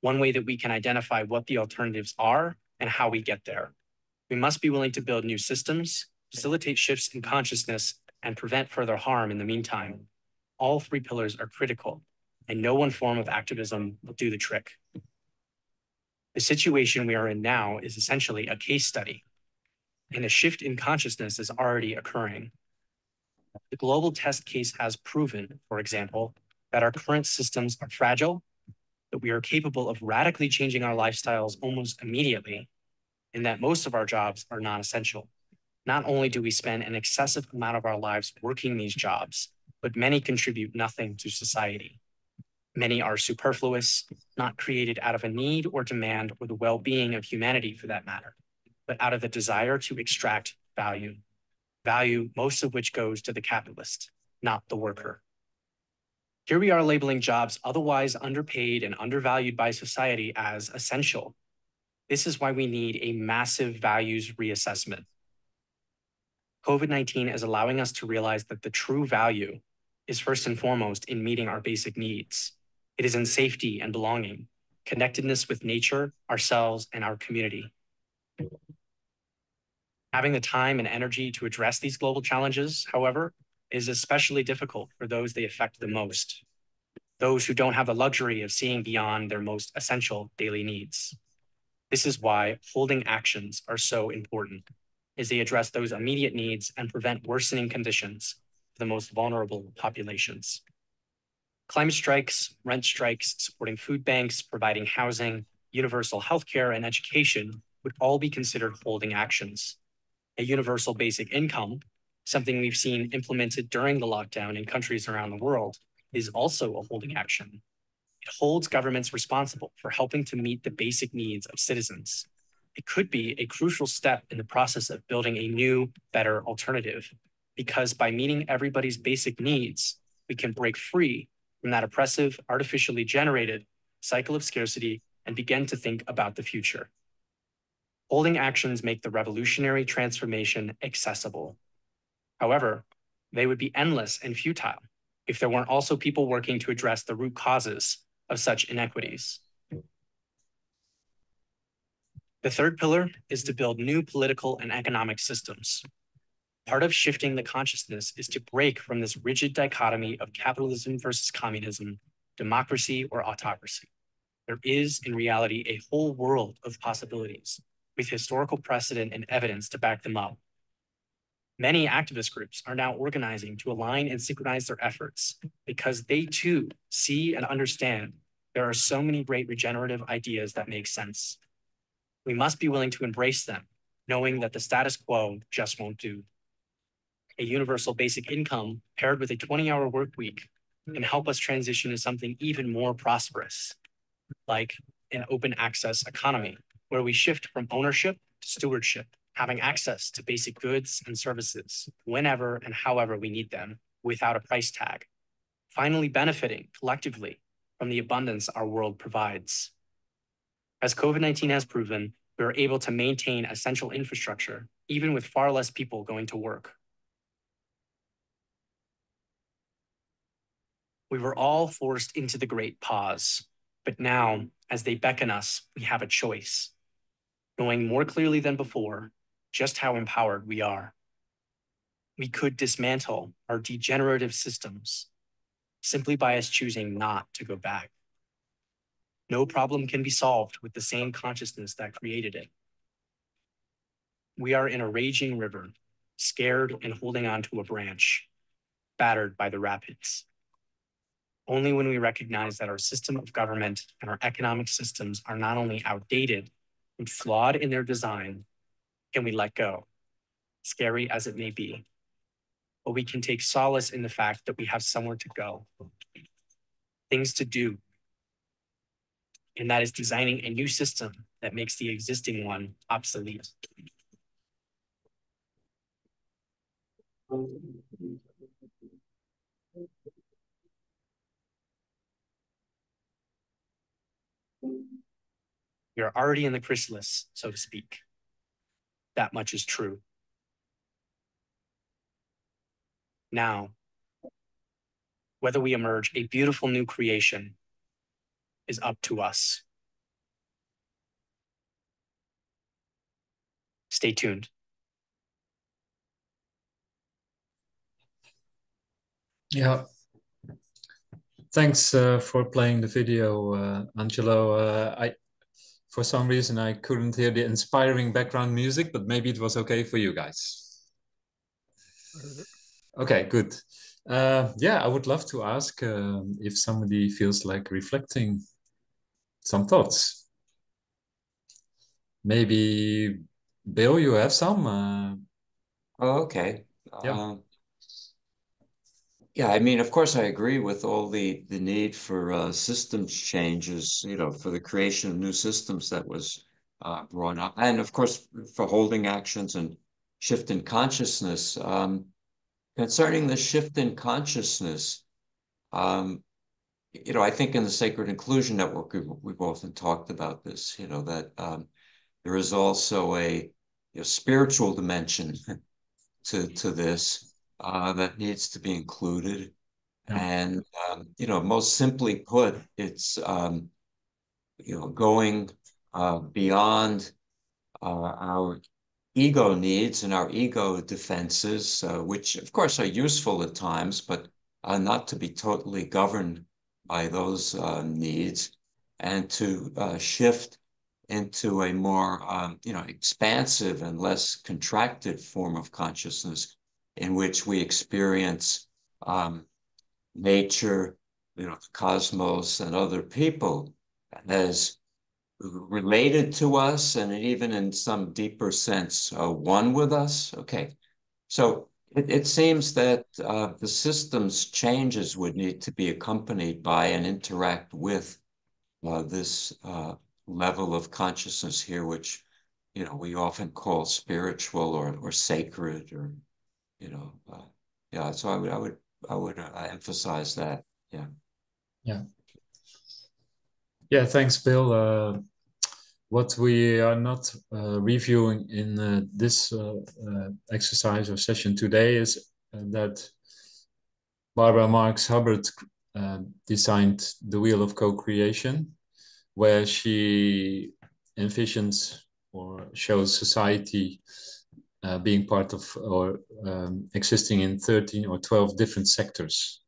one way that we can identify what the alternatives are and how we get there. We must be willing to build new systems, facilitate shifts in consciousness, and prevent further harm in the meantime. All three pillars are critical, and no one form of activism will do the trick. The situation we are in now is essentially a case study, and a shift in consciousness is already occurring. The global test case has proven, for example, that our current systems are fragile, that we are capable of radically changing our lifestyles almost immediately, and that most of our jobs are non essential. Not only do we spend an excessive amount of our lives working these jobs, but many contribute nothing to society. Many are superfluous, not created out of a need or demand or the well being of humanity for that matter, but out of the desire to extract value value, most of which goes to the capitalist, not the worker. Here we are labeling jobs otherwise underpaid and undervalued by society as essential. This is why we need a massive values reassessment. COVID 19 is allowing us to realize that the true value is first and foremost in meeting our basic needs. It is in safety and belonging, connectedness with nature, ourselves, and our community. Having the time and energy to address these global challenges, however, is especially difficult for those they affect the most, those who don't have the luxury of seeing beyond their most essential daily needs. This is why holding actions are so important, as they address those immediate needs and prevent worsening conditions for the most vulnerable populations. Climate strikes, rent strikes, supporting food banks, providing housing, universal healthcare, and education would all be considered holding actions a universal basic income, something we've seen implemented during the lockdown in countries around the world, is also a holding action. It holds governments responsible for helping to meet the basic needs of citizens. It could be a crucial step in the process of building a new, better alternative, because by meeting everybody's basic needs, we can break free from that oppressive, artificially generated cycle of scarcity and begin to think about the future. Holding actions make the revolutionary transformation accessible. However, they would be endless and futile if there weren't also people working to address the root causes of such inequities. The third pillar is to build new political and economic systems. Part of shifting the consciousness is to break from this rigid dichotomy of capitalism versus communism, democracy or autocracy. There is, in reality, a whole world of possibilities with historical precedent and evidence to back them up. Many activist groups are now organizing to align and synchronize their efforts because they too see and understand There are so many great regenerative ideas that make sense. We must be willing to embrace them, knowing that the status quo just won't do. A universal basic income paired with a 20 hour work week can help us transition to something even more prosperous, like an open access economy, where we shift from ownership to stewardship, having access to basic goods and services whenever and however we need them without a price tag, finally benefiting collectively from the abundance our world provides. As COVID-19 has proven, we are able to maintain essential infrastructure, even with far less people going to work. We were all forced into the great pause, but now, as they beckon us, we have a choice, knowing more clearly than before just how empowered we are. We could dismantle our degenerative systems simply by us choosing not to go back. No problem can be solved with the same consciousness that created it. We are in a raging river, scared and holding on to a branch, battered by the rapids. Only when we recognize that our system of government and our economic systems are not only outdated and flawed in their design, can we let go, scary as it may be. But we can take solace in the fact that we have somewhere to go, things to do. And that is designing a new system that makes the existing one obsolete. Are already in the chrysalis, so to speak. That much is true. Now, whether we emerge a beautiful new creation is up to us. Stay tuned. Yeah. Thanks uh, for playing the video, uh, Angelo. Uh, I for some reason I couldn't hear the inspiring background music, but maybe it was okay for you guys. Okay, good. Uh, yeah, I would love to ask uh, if somebody feels like reflecting some thoughts. Maybe Bill, you have some. Uh... Oh, okay. Yeah. Um, yeah, I mean, of course, I agree with all the the need for uh, systems changes. You know, for the creation of new systems that was uh, brought up, and of course, for holding actions and shift in consciousness. Um, concerning the shift in consciousness, um, you know, I think in the Sacred Inclusion Network, we've, we've often talked about this. You know that um, there is also a you know, spiritual dimension to to this uh, that needs to be included. Yeah. And, um, you know, most simply put, it's, um, you know, going uh, beyond uh, our ego needs and our ego defenses, uh, which of course are useful at times, but are not to be totally governed by those uh, needs and to uh, shift into a more, um, you know, expansive and less contracted form of consciousness in which we experience um, nature, you know, the cosmos and other people as related to us and even in some deeper sense uh, one with us. Okay, so it, it seems that uh, the system's changes would need to be accompanied by and interact with uh, this uh, level of consciousness here, which you know we often call spiritual or or sacred or you know, uh, yeah. So I would, I would, I would uh, emphasize that. Yeah. Yeah. Yeah. Thanks, Bill. Uh, what we are not uh, reviewing in uh, this uh, exercise or session today is that Barbara Marx Hubbard designed the wheel of co-creation, where she envisions or shows society uh, being part of or um, existing in 13 or 12 different sectors.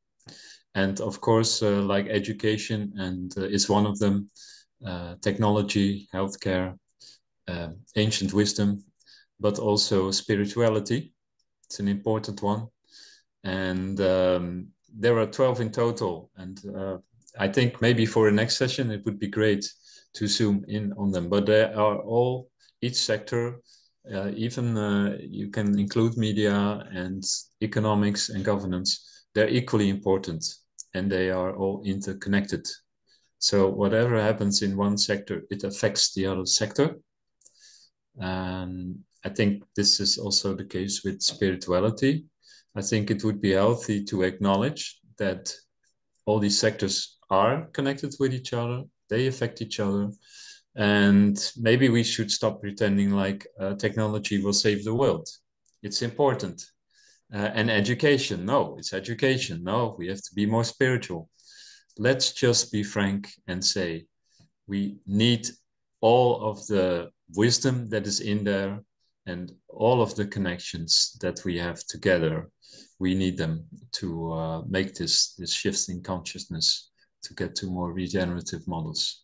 And of course, uh, like education and uh, is one of them, uh, technology, healthcare, um, ancient wisdom, but also spirituality. It's an important one. And um, there are 12 in total. And uh, I think maybe for the next session, it would be great to zoom in on them, but they are all, each sector, uh, even uh, you can include media and economics and governance, they're equally important and they are all interconnected. So whatever happens in one sector, it affects the other sector. And I think this is also the case with spirituality. I think it would be healthy to acknowledge that all these sectors are connected with each other, they affect each other. And maybe we should stop pretending like uh, technology will save the world. It's important. Uh, and education, no, it's education. No, we have to be more spiritual. Let's just be frank and say we need all of the wisdom that is in there and all of the connections that we have together. We need them to uh, make this this shift in consciousness to get to more regenerative models.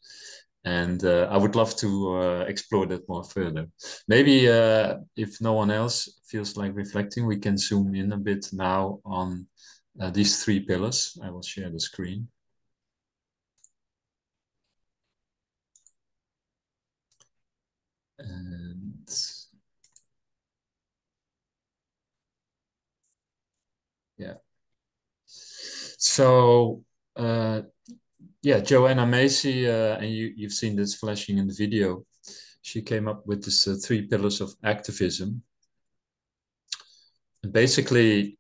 And uh, i would love to uh, explore that more further. Maybe uh, if no one else feels like reflecting we can zoom in a bit now on uh, these three pillars. I will share the screen yeah. So uh, yeah joanna macy uh, and you, you've seen this flashing in the video. She came up with this uh, three pillars of activism. And basically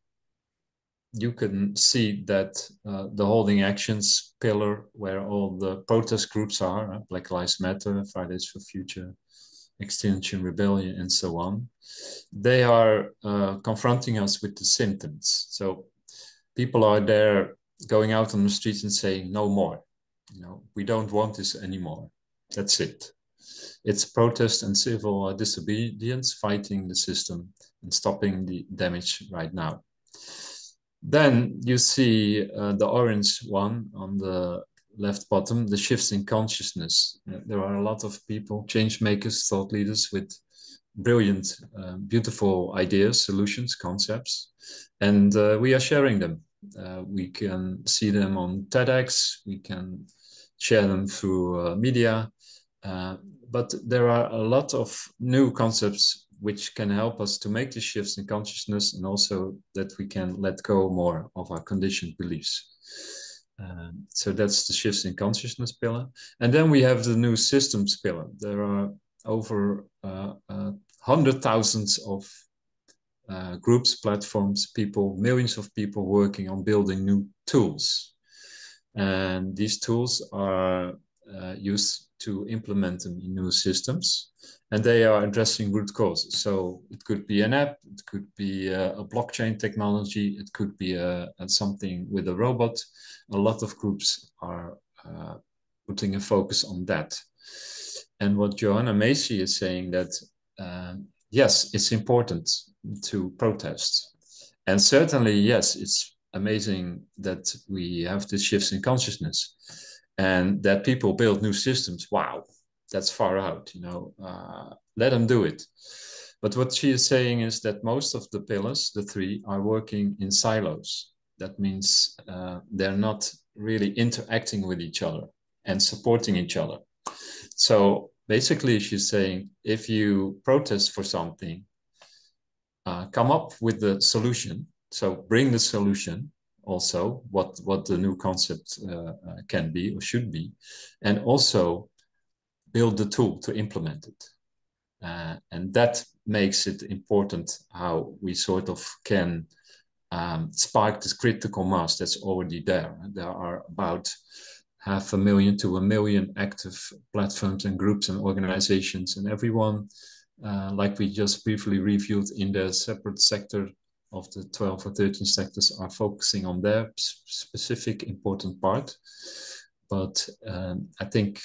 you can see that uh, the holding actions pillar where all the protest groups are uh, black lives matter fridays for future extinction rebellion and so on they are uh, confronting us with the symptoms. So people are there going out on the streets and saying no more you know we don't want this anymore. That's it. It's protest and civil disobedience fighting the system and stopping the damage right now. Then you see uh, the orange one on the left bottom, the shifts in consciousness. Uh, there are a lot of people, change makers, thought leaders with brilliant, uh, beautiful ideas, solutions, concepts, and uh, we are sharing them. Uh, we can see them on TEDx, we can share them through uh, media, uh, but there are a lot of new concepts which can help us to make the shifts in consciousness and also that we can let go more of our conditioned beliefs. Um, so that's the shifts in consciousness pillar. And then we have the new systems pillar. There are over uh, uh, hundred thousands of uh, groups, platforms, people, millions of people working on building new tools. And these tools are uh, used to implement them in new systems and they are addressing root causes. So it could be an app, it could be a, a blockchain technology, it could be a, a, something with a robot. A lot of groups are uh, putting a focus on that. And what Joanna Macy is saying that uh, yes, it's important to protest, and certainly yes, it's amazing that we have these shifts in consciousness and that people build new systems. Wow, that's far out you know uh, let them do it. But what she is saying is that most of the pillars the three are working in silos. That means uh, they're not really interacting with each other and supporting each other. So basically she's saying if you protest for something uh, come up with the solution. So bring the solution also what what the new concept uh, uh can be or should be and also build the tool to implement it. Uh, and that makes it important how we sort of can um, spark this critical mass that's already there. There are about half a million to a million active platforms and groups and organizations, and everyone, uh, like we just briefly reviewed in the separate sector of the 12 or 13 sectors, are focusing on their specific important part. But um, I think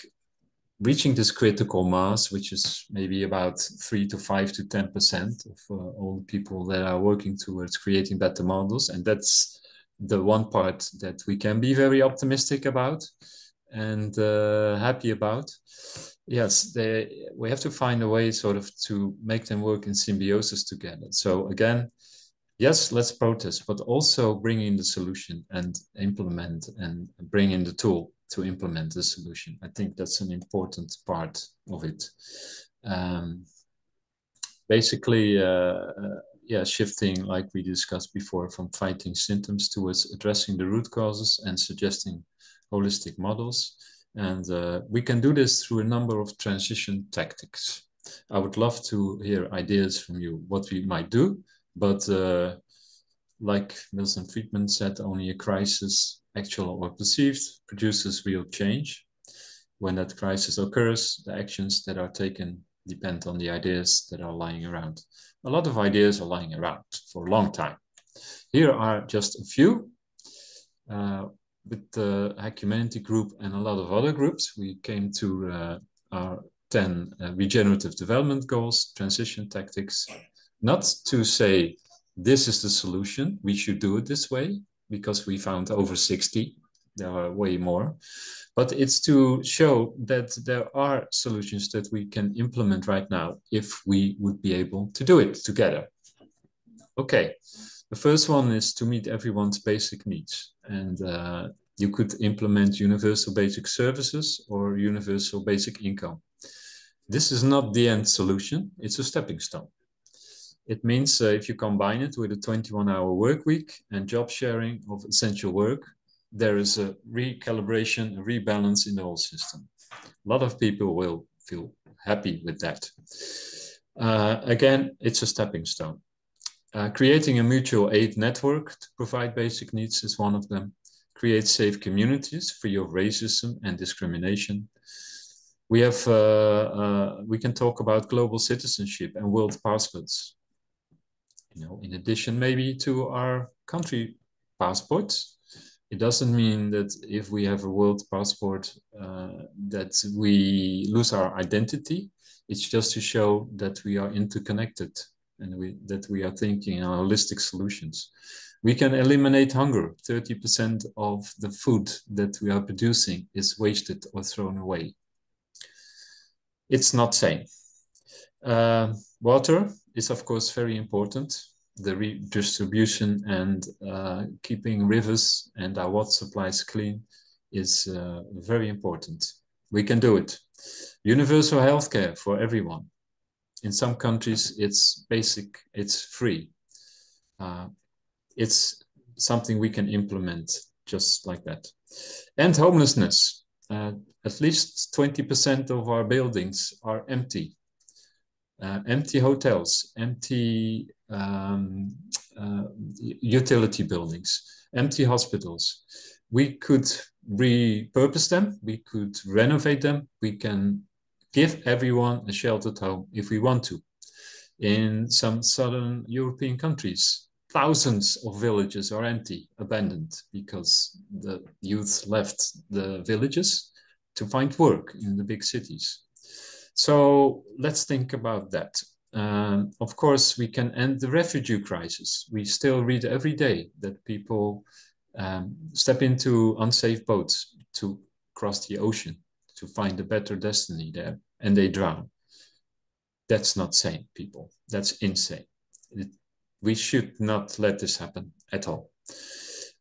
reaching this critical mass, which is maybe about three to five to 10% of uh, all the people that are working towards creating better models. And that's the one part that we can be very optimistic about and uh, happy about. Yes, they, we have to find a way sort of to make them work in symbiosis together. So again, yes, let's protest, but also bring in the solution and implement and bring in the tool to implement the solution. I think that's an important part of it. Um, basically, uh, uh, yeah, shifting like we discussed before from fighting symptoms towards addressing the root causes and suggesting holistic models. And uh, we can do this through a number of transition tactics. I would love to hear ideas from you what we might do, but uh, like Milton Friedman said, only a crisis, actual or perceived, produces real change. When that crisis occurs, the actions that are taken depend on the ideas that are lying around. A lot of ideas are lying around for a long time. Here are just a few. Uh, with the Hack Humanity group and a lot of other groups, we came to uh, our 10 uh, regenerative development goals, transition tactics, not to say this is the solution, we should do it this way, because we found over 60, there are way more, but it's to show that there are solutions that we can implement right now if we would be able to do it together. Okay, the first one is to meet everyone's basic needs. And uh, you could implement universal basic services or universal basic income. This is not the end solution, it's a stepping stone. It means uh, if you combine it with a 21 hour work week and job sharing of essential work, there is a recalibration, a rebalance in the whole system. A lot of people will feel happy with that. Uh, again, it's a stepping stone. Uh, creating a mutual aid network to provide basic needs is one of them. Create safe communities free of racism and discrimination. We have, uh, uh we can talk about global citizenship and world passports you know, in addition maybe to our country passports. It doesn't mean that if we have a world passport uh, that we lose our identity. It's just to show that we are interconnected and we, that we are thinking in holistic solutions. We can eliminate hunger. 30% of the food that we are producing is wasted or thrown away. It's not sane. Uh, water is of course very important. The redistribution and uh, keeping rivers and our water supplies clean is uh, very important. We can do it. Universal healthcare for everyone. In some countries, it's basic, it's free. Uh, it's something we can implement just like that. And homelessness. Uh, at least 20% of our buildings are empty uh, empty hotels, empty um, uh, utility buildings, empty hospitals. We could repurpose them, we could renovate them, we can give everyone a sheltered home if we want to. In some southern European countries, thousands of villages are empty, abandoned, because the youth left the villages to find work in the big cities. So let's think about that. Um, of course, we can end the refugee crisis. We still read every day that people um, step into unsafe boats to cross the ocean to find a better destiny there, and they drown. That's not sane, people. That's insane. It, we should not let this happen at all.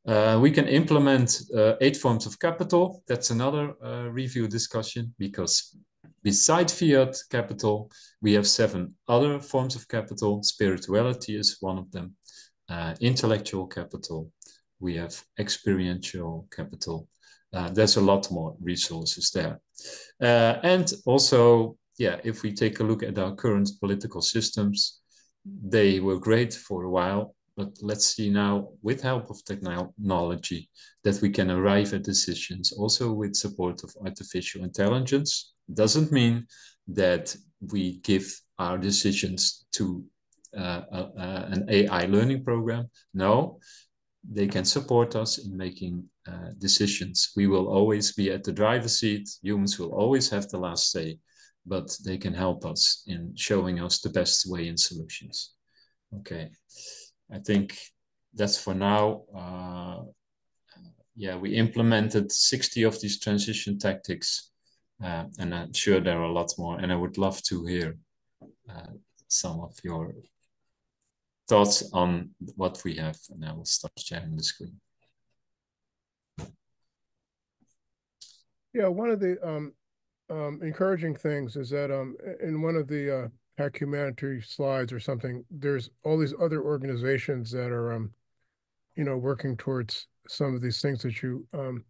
Uh, we can implement uh, eight forms of capital. That's another uh, review discussion because Beside fiat capital, we have seven other forms of capital. Spirituality is one of them. Uh, intellectual capital. We have experiential capital. Uh, there's a lot more resources there. Uh, and also, yeah, if we take a look at our current political systems, they were great for a while, but let's see now, with help of technology, that we can arrive at decisions also with support of artificial intelligence doesn't mean that we give our decisions to uh, uh, uh an AI learning program. No, they can support us in making uh, decisions. We will always be at the driver's seat. Humans will always have the last say, but they can help us in showing us the best way in solutions. Okay, I think that's for now. Uh, yeah, we implemented 60 of these transition tactics uh, and I'm sure there are a lot more. And I would love to hear uh, some of your thoughts on what we have. And I will stop sharing the screen. Yeah, one of the um, um, encouraging things is that um, in one of the uh, Hack Humanity slides or something, there's all these other organizations that are, um, you know, working towards some of these things that you um,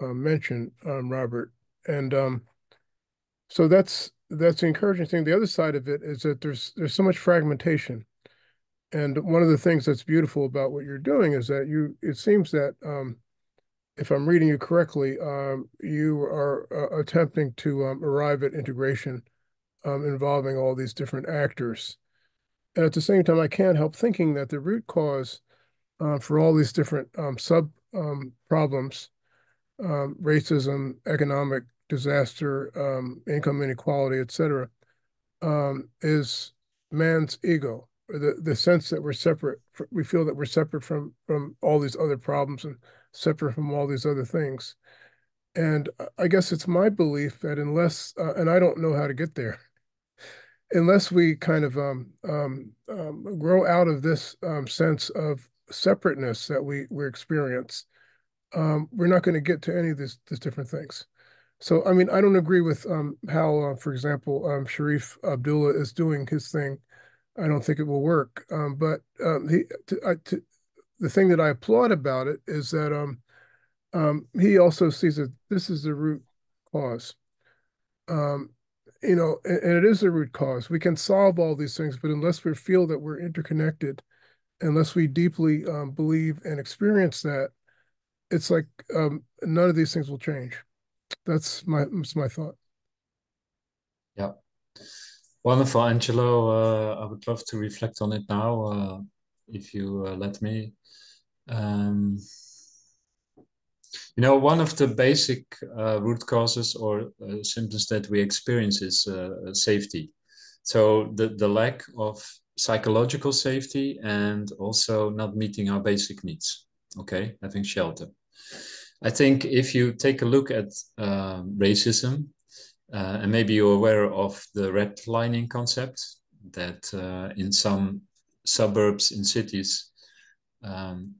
uh, mentioned, um, Robert. And um, so that's that's the encouraging thing. The other side of it is that there's there's so much fragmentation. And one of the things that's beautiful about what you're doing is that you it seems that um, if I'm reading you correctly, um, you are uh, attempting to um, arrive at integration um, involving all these different actors. And at the same time, I can't help thinking that the root cause uh, for all these different sub problems, racism, economic disaster, income inequality, et cetera, is man's ego, the, the sense that we're separate. We feel that we're separate from, from all these other problems and separate from all these other things. And I guess it's my belief that unless, uh, and I don't know how to get there, unless we kind of um, um, um, grow out of this um, sense of separateness that we we experience, um, we're not going to get to any of these, these different things. So, I mean, I don't agree with um, how, uh, for example, Sharif Abdullah is doing his thing. I don't think it will work. but he, to, I, to, the thing that I applaud about it is that um, um, he also sees that this is the root cause. Um, you know, and, and, it is the root cause. We can solve all these things, but unless we feel that we're interconnected, unless we deeply um, believe and experience that, it's like um, none of these things will change. That's my that's my thought. Yeah. Wonderful, Angelo. Uh, I would love to reflect on it now, uh, if you uh, let me. Um, you know, one of the basic uh, root causes or uh, symptoms that we experience is uh, safety. So the, the lack of psychological safety and also not meeting our basic needs, okay, having shelter. I think if you take a look at uh, racism, uh, and maybe you're aware of the redlining concept, that uh, in some suburbs in cities, um,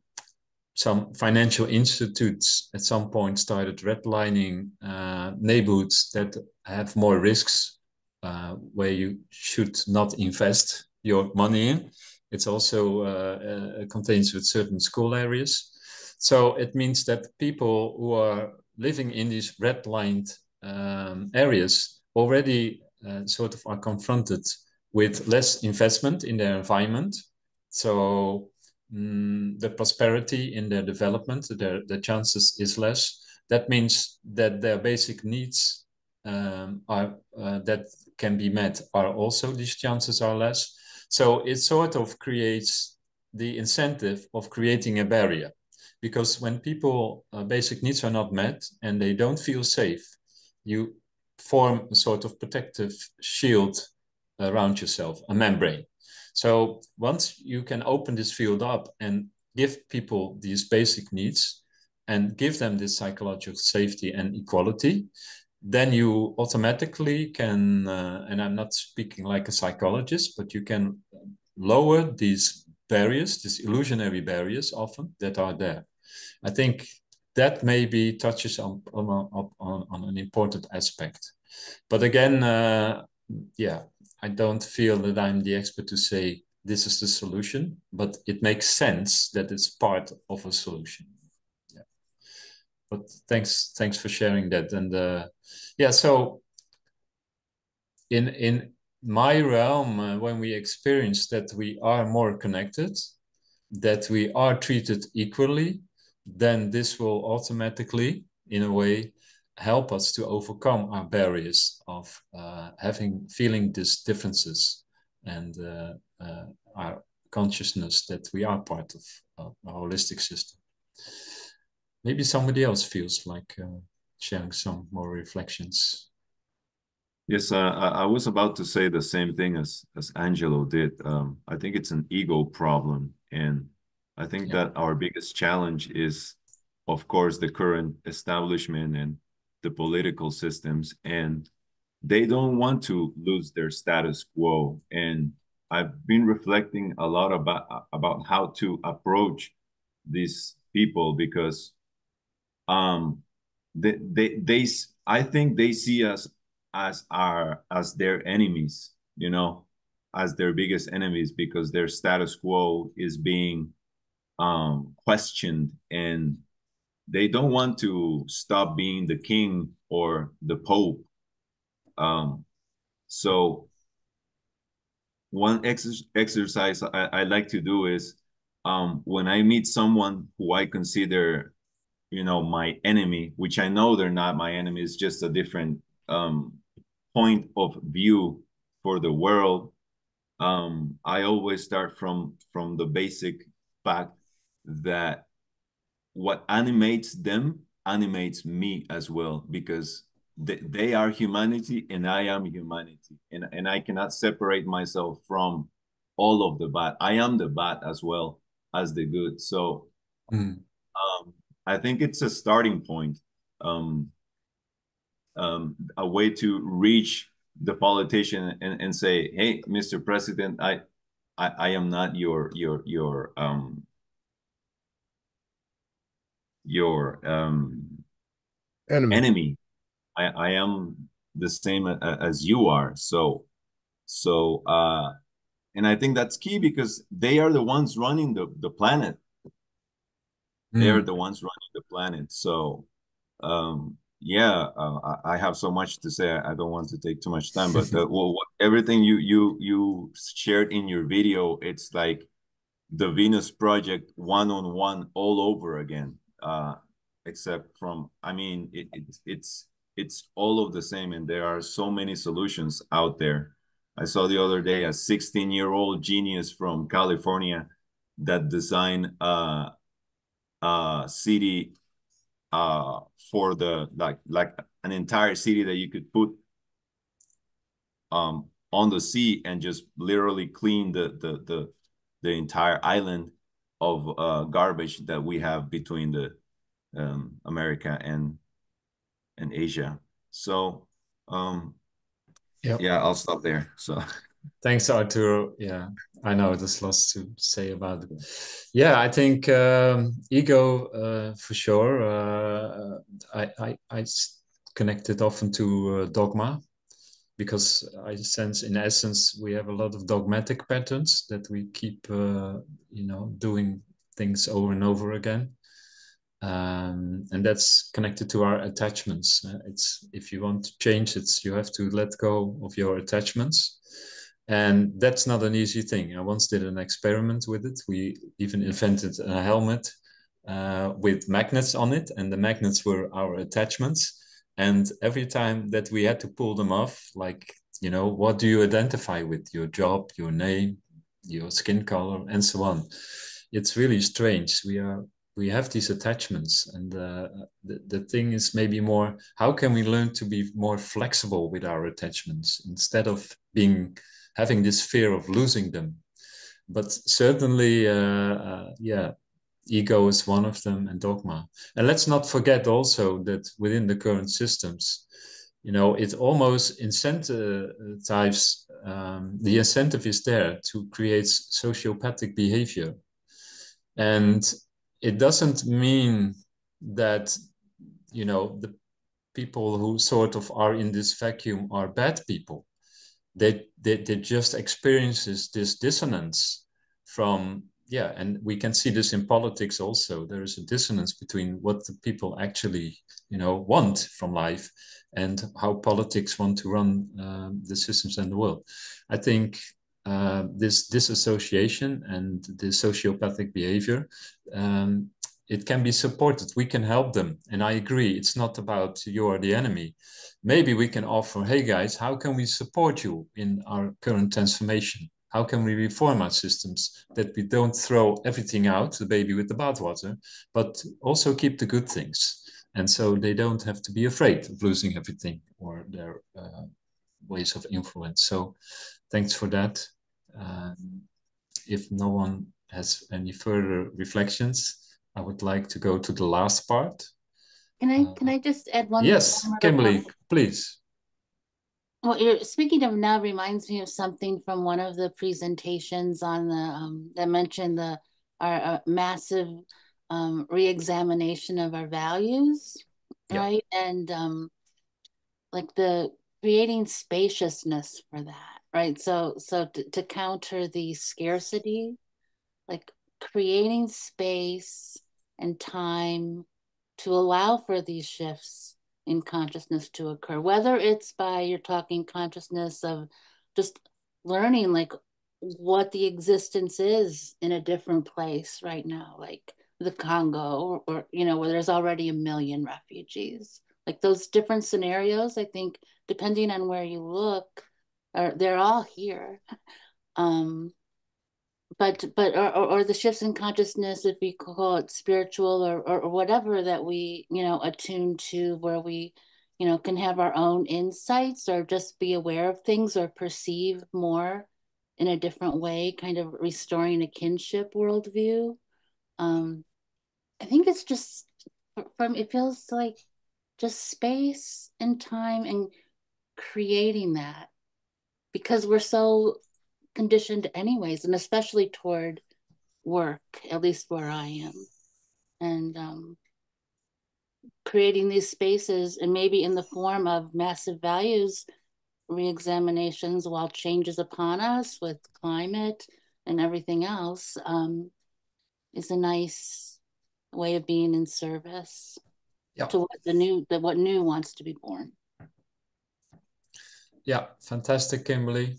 some financial institutes at some point started redlining uh, neighborhoods that have more risks uh, where you should not invest your money in. It's also uh, contains with certain school areas. So it means that people who are living in these redlined um, areas already uh, sort of are confronted with less investment in their environment. So mm, the prosperity in their development, their, the chances is less. That means that their basic needs um, are uh, that can be met are also these chances are less. So it sort of creates the incentive of creating a barrier, because when people uh, basic needs are not met and they don't feel safe, you form a sort of protective shield around yourself, a membrane. So once you can open this field up and give people these basic needs and give them this psychological safety and equality, then you automatically can, uh, and I'm not speaking like a psychologist, but you can lower these barriers, these illusionary barriers often that are there. I think that maybe touches on, on, on, on an important aspect. But again, uh, yeah, I don't feel that I'm the expert to say this is the solution, but it makes sense that it's part of a solution. Yeah. But thanks, thanks for sharing that. And uh, yeah, so in in my realm, uh, when we experience that we are more connected, that we are treated equally, then this will automatically, in a way, help us to overcome our barriers of uh, having feeling these differences and uh, uh, our consciousness that we are part of a holistic system. Maybe somebody else feels like uh, sharing some more reflections. Yes, uh, I was about to say the same thing as as Angelo did. Um, I think it's an ego problem, and I think yeah. that our biggest challenge is, of course, the current establishment and the political systems and they don't want to lose their status quo and I've been reflecting a lot about about how to approach these people because um they they, they I think they see us as our as their enemies, you know, as their biggest enemies because their status quo is being um questioned and they don't want to stop being the king or the pope. Um so one ex exercise I, I like to do is um when i meet someone who i consider you know my enemy which i know they're not my enemy it's just a different um point of view for the world um i always start from from the basic fact that what animates them animates me as well because they, they are humanity and i am humanity. And, and i cannot separate myself from all of the bad. I am the bad as well as the good. So Mm. um, i think it's a starting point um, um, a way to reach the politician and, and say hey mr president I, I i am not your your your um your um Enemy. enemy i i am the same a- a- as you are so so uh and i think that's key because they are the ones running the the planet they are Mm. the ones running the planet so um yeah uh, I, have so much to say i don't want to take too much time but the, well, what, everything you you you shared in your video it's like the venus project one-on-one all over again uh except from i mean it, it it's it's all of the same and there are so many solutions out there. I saw the other day a 16 year old genius from california that designed uh uh city uh for the like like an entire city that you could put um on the sea and just literally clean the the the, the entire island of uh garbage that we have between the um America and and Asia. So um Yep. yeah, I'll stop there. So Thanks, Arturo. Yeah, I know there's lots to say about it. Yeah, I think um, ego uh, for sure. Uh, I, I I connect it often to uh, dogma because I sense, in essence, we have a lot of dogmatic patterns that we keep, uh, you know, doing things over and over again. Um, and that's connected to our attachments. Uh, it's if you want to change it, you have to let go of your attachments and that's not an easy thing. I once did an experiment with it. We even invented a helmet uh, with magnets on it, and the magnets were our attachments. And every time that we had to pull them off, like, you know, what do you identify with? Your job, your name, your skin color, and so on. It's really strange. We are we have these attachments and uh, the, the thing is maybe more how can we learn to be more flexible with our attachments instead of being having this fear of losing them. But certainly, uh, uh, yeah, ego is one of them and dogma. And let's not forget also that within the current systems, you know, it almost incentivizes, um, the incentive is there to create sociopathic behavior. And it doesn't mean that, you know, the people who sort of are in this vacuum are bad people they, they, they just experiences this dissonance from yeah and we can see this in politics also. There is a dissonance between what the people actually you know want from life and how politics want to run um, the systems and the world. I think uh, this disassociation and this sociopathic behavior um, it can be supported. We can help them. And i agree it's not about you are the enemy. Maybe we can offer hey guys how can we support you in our current transformation? How can we reform our systems that we don't throw everything out the baby with the bathwater but also keep the good things? And so they don't have to be afraid of losing everything or their uh, ways of influence. So thanks for that. Um, if no one has any further reflections i would like to go to the last part Can I Uh, can I just add one? yes kimberly please What you're speaking of now reminds me of something from one of the presentations on the um, that mentioned the our uh, massive um, reexamination of our values, Yeah. right? And um, like the creating spaciousness for that, right? So so to, to counter the scarcity, like creating space and time to allow for these shifts in consciousness to occur. Whether it's by you're talking consciousness of just learning like what the existence is in a different place right now like the congo or, or you know where there's already a million refugees. Like those different scenarios i think depending on where you look are they're all here. Um but but or, or, the shifts in consciousness if we call it spiritual or, or or whatever that we you know attune to where we you know can have our own insights or just be aware of things or perceive more in a different way kind of restoring a kinship worldview. Um i think it's just from it feels like just space and time and creating that because we're so conditioned anyways and especially toward work at least where i am and um, creating these spaces and maybe in the form of massive values reexaminations while changes upon us with climate and everything else um, is a nice way of being in service Yeah. to what the new that what new wants to be born Yeah, fantastic, Kimberly.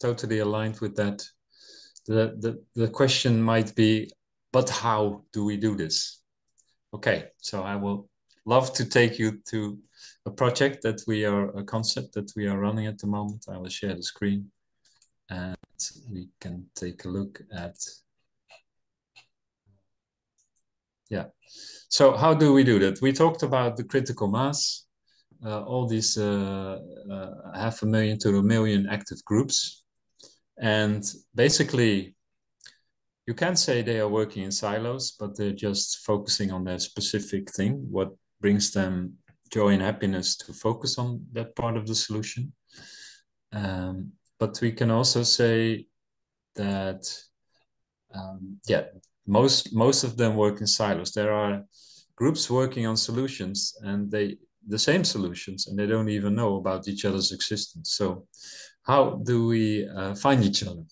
Totally aligned with that. The, the, the question might be, but how do we do this? Okay, so I will love to take you to a project that we are, a concept that we are running at the moment. I will share the screen and we can take a look at, yeah. So how do we do that? We talked about the critical mass, uh, all these uh, uh, half a million to a million active groups. And basically, you can say they are working in silos, but they're just focusing on their specific thing, what brings them joy and happiness to focus on that part of the solution. Um, but we can also say that, um, yeah, most most of them work in silos. There are groups working on solutions, and they the same solutions and they don't even know about each other's existence. So, how do we uh, find each other?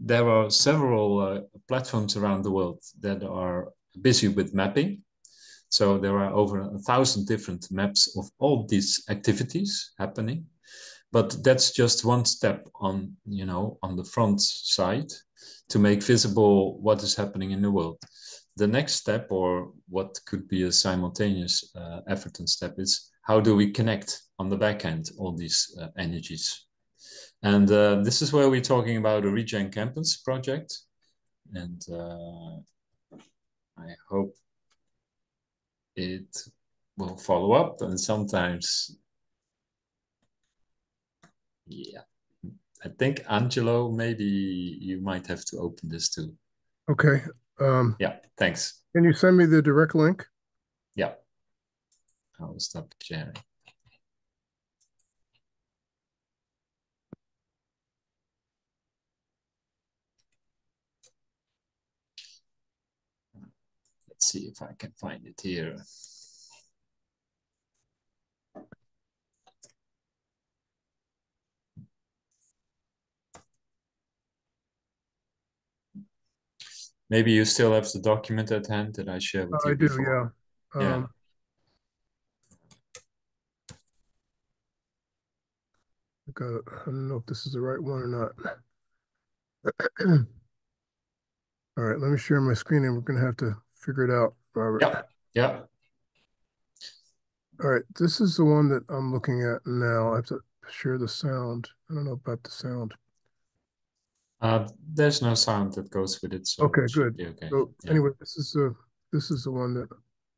There are several uh, platforms around the world that are busy with mapping. So, there are over a thousand different maps of all these activities happening. But that's just one step on, you know, on the front side to make visible what is happening in the world the next step or what could be a simultaneous uh, effort and step is how do we connect on the back end all these uh, energies and uh, this is where we're talking about a regen campus project and uh, i hope it will follow up and sometimes yeah i think angelo maybe you might have to open this too Okay. Um, yeah, thanks. can you send me the direct link? Yeah. I will stop sharing. Let's see if I can find it here. Maybe you still have the document at hand that I shared with I you do, before. yeah. Yeah. Um, I got. I don't know if this is the right one or not. All right, let me share my screen and we're gonna have to figure it out, Robert. Yeah, yeah. All right, this is the one that I'm looking at now. I have to share the sound. I don't know about the sound. Uh, there's no sound that goes with it, so Okay, it good. okay. So Yeah. anyway, this is the, this is the one that,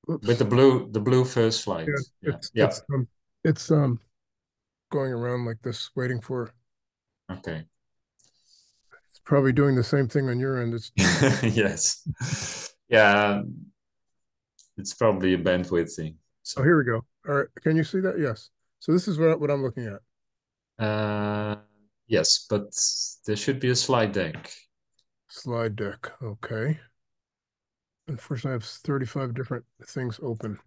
whoops. With the blue, the blue first slide. Yeah, Yeah, it's, yeah. it's, um, it's, um, going around like this, waiting for, Okay. it's probably doing the same thing on your end. It's, yes. Yeah. It's probably a bandwidth thing. oh, here we go. All right, can you see that? Yes. So this is what, what I'm looking at. Uh, yes, but there should be a slide deck. Slide deck, okay. Unfortunately, I have thirty-five different things open.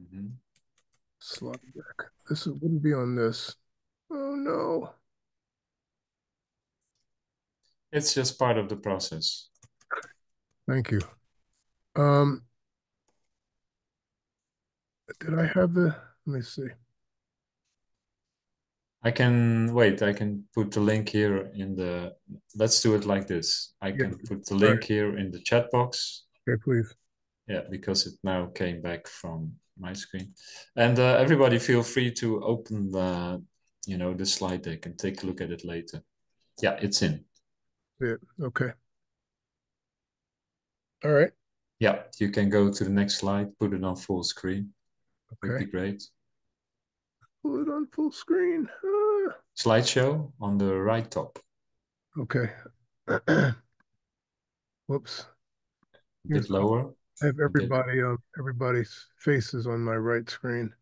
Mhm. Slide deck. This wouldn't be on this. Oh, no. It's just part of the process. Thank you. Um, did I have the, let me see. I can wait, I can put the link here in the, let's do it like this. I Yeah, can put the link right. here in the chat box. Okay, please. Yeah, because it now came back from my screen. And uh, everybody feel free to open the, you know, the slide deck and take a look at it later. Yeah, it's in. It, okay. All right, Yeah, you can go to the next slide, put it on full screen. Would okay. be great. Put it on full screen. Ah, Slideshow on the right top. Okay. Whoops. A Here's- bit lower, I have everybody, um, everybody's faces on my right screen.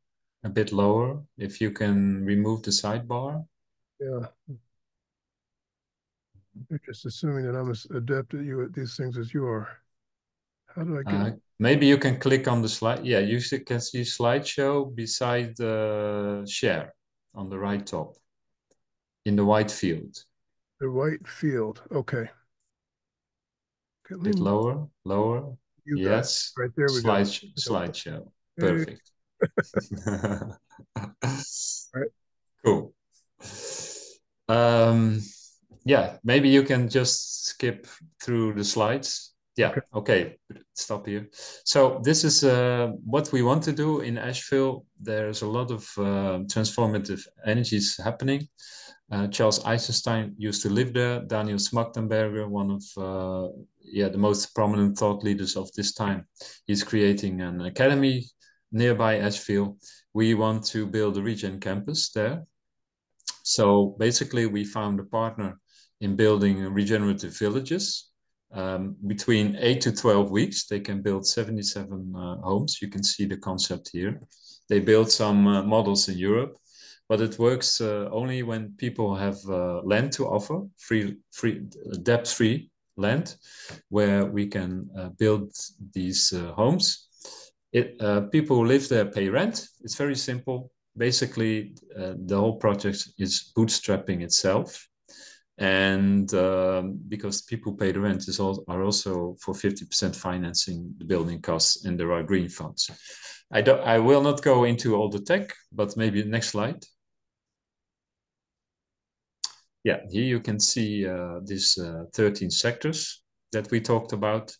a bit lower. If you can remove the sidebar. Yeah. You're just assuming that I'm as adept at you at these things as you are. How do I Uh, maybe you can click on the slide. Yeah, you can see slideshow beside the share on the right top in the white field. the white field? Okay. Okay, A me bit lower, lower. you. Yes. Right there we go. Slide slideshow. Perfect. Right. Cool. Um, yeah, maybe you can just skip through the slides. Yeah, okay, stop here. So this is uh, what we want to do in Asheville. There's a lot of uh, transformative energies happening. Uh, Charles Eisenstein used to live there. Daniel Schmachtenberger, one of uh, yeah the most prominent thought leaders of this time, he's creating an academy nearby Asheville. We want to build a regen campus there. So basically, we found a partner in building regenerative villages. Um, between eight to 12 weeks, they can build 77 uh, homes. You can see the concept here. They build some uh, models in Europe, but it works uh, only when people have uh, land to offer, free, free, debt-free land, where we can uh, build these uh, homes. It, people who live there pay rent. It's very simple. Basically, the whole project is bootstrapping itself. And um, because people pay the rent is all, are also for 50% financing the building costs and there are green funds. I, don't, I will not go into all the tech, but maybe next slide. Yeah, here you can see uh, these uh, 13 sectors that we talked about,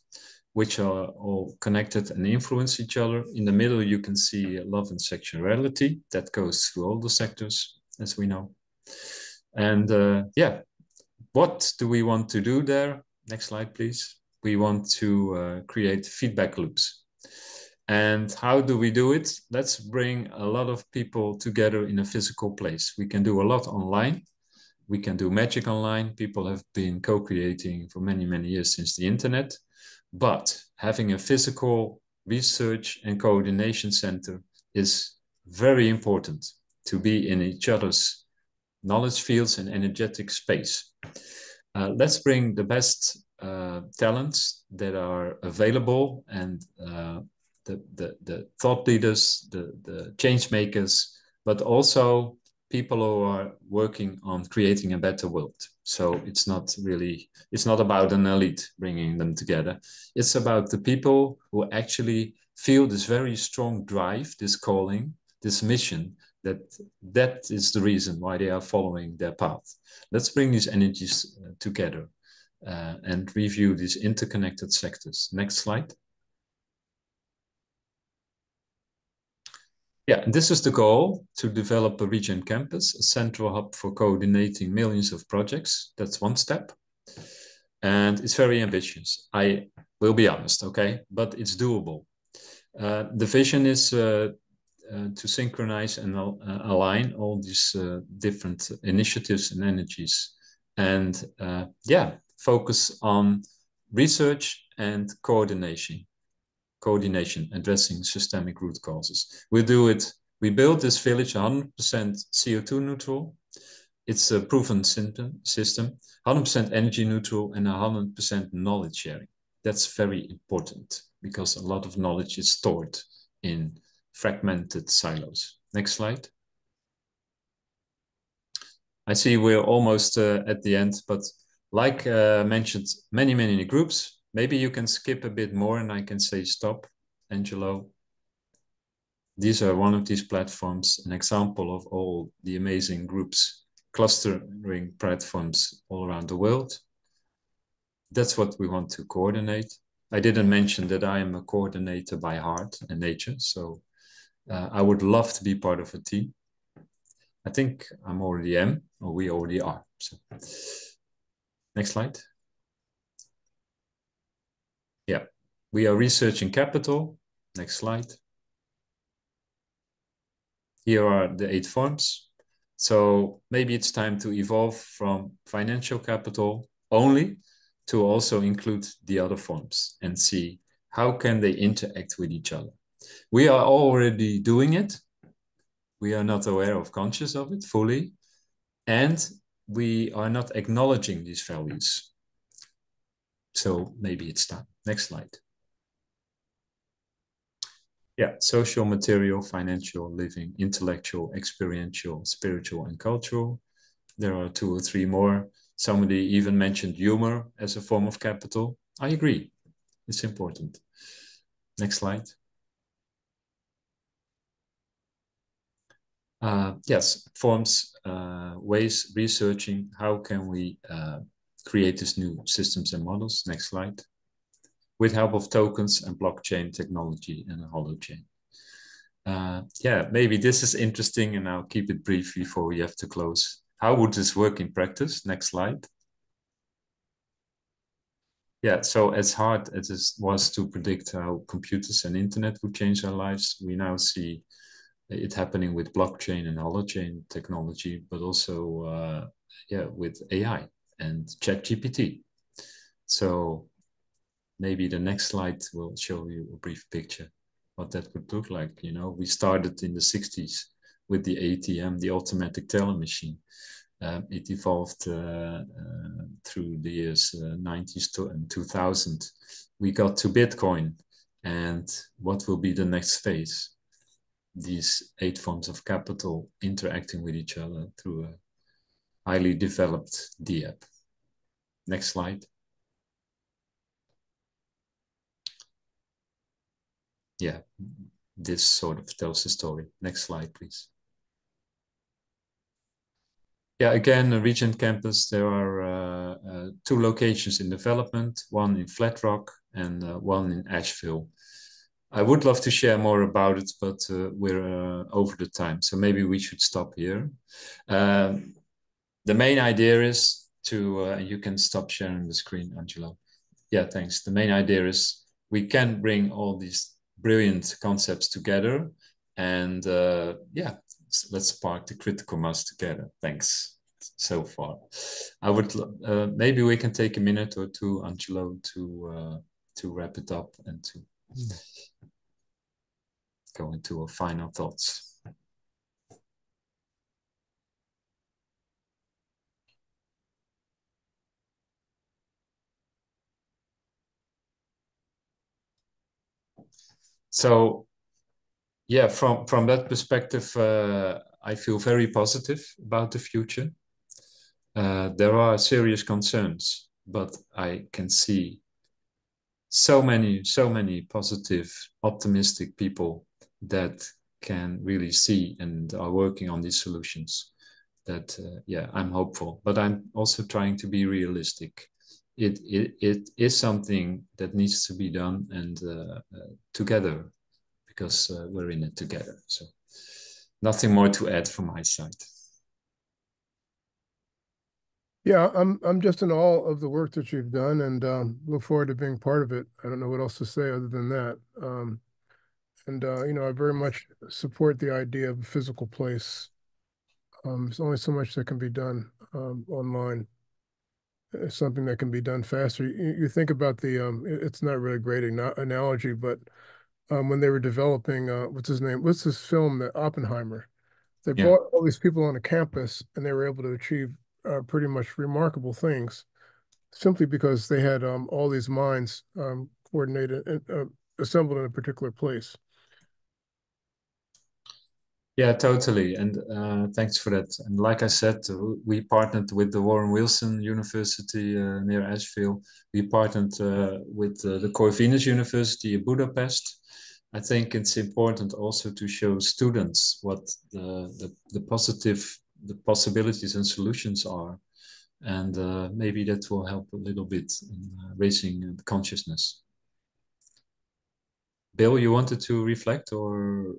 which are all connected and influence each other. In the middle, you can see love and sexuality that goes through all the sectors, as we know. And uh, yeah, what do we want to do there? Next slide, please. We want to uh, create feedback loops. And how do we do it? Let's bring a lot of people together in a physical place. We can do a lot online. We can do magic online. People have been co-creating for many, many years since the internet. But having a physical research and coordination center is very important to be in each other's knowledge fields and energetic space. Uh, let's bring the best uh, talents that are available and uh, the, the, the thought leaders, the, the change makers, but also people who are working on creating a better world. So it's not really, it's not about an elite bringing them together. It's about the people who actually feel this very strong drive, this calling, this mission that that is the reason why they are following their path. Let's bring these energies uh, together uh, and review these interconnected sectors. Next slide. Yeah, this is the goal to develop a regen campus, a central hub for coordinating millions of projects. That's one step. And it's very ambitious. I will be honest, okay? But it's doable. Uh, the vision is uh, to synchronize and uh, align all these uh, different initiatives and energies. And uh, yeah focus on research and coordination coordination addressing systemic root causes. We do it we build this village 100% co2 neutral. It's a proven system, 100% energy neutral and 100% knowledge sharing. That's very important because a lot of knowledge is stored in fragmented silos. Next slide. I see we're almost uh, at the end, but like uh, mentioned, many, many groups. Maybe you can skip a bit more and I can say stop, Angelo. These are one of these platforms, an example of all the amazing groups, clustering platforms all around the world. That's what we want to coordinate. I didn't mention that I am a coordinator by heart and nature, so uh, I would love to be part of a team. I think I'm already am, or we already are. So Next slide. Yeah, we are researching capital. Next slide. Here are the eight forms. So maybe it's time to evolve from financial capital only to also include the other forms and see how can they interact with each other. We are already doing it. We are not aware of conscious of it fully. And we are not acknowledging these values. So maybe it's time. Next slide. Yeah, social, material, financial, living, intellectual, experiential, spiritual, and cultural. There are two or three more. Somebody even mentioned humor as a form of capital. I agree. It's important. Next slide. Uh, yes, forms, uh, ways, researching, how can we uh, create these new systems and models? Next slide. With help of tokens and blockchain technology and a holochain. Uh, yeah, maybe this is interesting and I'll keep it brief before we have to close. How would this work in practice? Next slide. Yeah, so as hard as it was to predict how computers and internet would change our lives, we now see it happening with blockchain and holochain technology, but also uh, yeah with AI and ChatGPT. So maybe the next slide will show you a brief picture what that would look like. You know, we started in the 60s with the ATM, the automatic teller machine. Um, it evolved uh, uh, through the years uh, 90s to, and 2000. We got to Bitcoin, and what will be the next phase? These eight forms of capital interacting with each other through a highly developed DApp. Next slide. Yeah, this sort of tells the story. Next slide, please. Yeah, again, the Regen campus, there are uh, uh, two locations in development, one in Flat Rock and uh, one in Asheville. I would love to share more about it, but uh, we're uh, over the time, so maybe we should stop here. Um, the main idea is to, uh, you can stop sharing the screen, Angelo. Yeah, thanks. The main idea is we can bring all these brilliant concepts together and uh, yeah, let's spark the critical mass together. Thanks so far. I would, uh, maybe we can take a minute or two, Angelo, to, uh, to wrap it up and to go into our final thoughts. So, yeah, from from that perspective, uh, I feel very positive about the future. Uh, there are serious concerns, but I can see so many, so many positive, optimistic people that can really see and are working on these solutions. That uh, yeah, I'm hopeful, but I'm also trying to be realistic. It it it is something that needs to be done and uh, uh, together, because uh, we're in it together. So nothing more to add from my side. Yeah, I'm I'm just in awe of the work that you've done and um, look forward to being part of it. I don't know what else to say other than that. Um, and uh, you know, I very much support the idea of a physical place. Um, there's only so much that can be done um, online. It's something that can be done faster. You, you think about the um, it's not really a great analogy, but um, when they were developing uh, what's his name? What's this film that Oppenheimer? they Yeah. brought all these people on the campus and they were able to achieve uh, pretty much remarkable things simply because they had um, all these minds um, coordinated and uh, assembled in a particular place. Yeah, totally. And uh, thanks for that. And like I said, we partnered with the Warren Wilson University uh, near Asheville. We partnered uh, with uh, the Corvinus University in Budapest. I think it's important also to show students what the, the positive, the possibilities and solutions are. And uh, maybe that will help a little bit in raising consciousness. Bill, you wanted to reflect or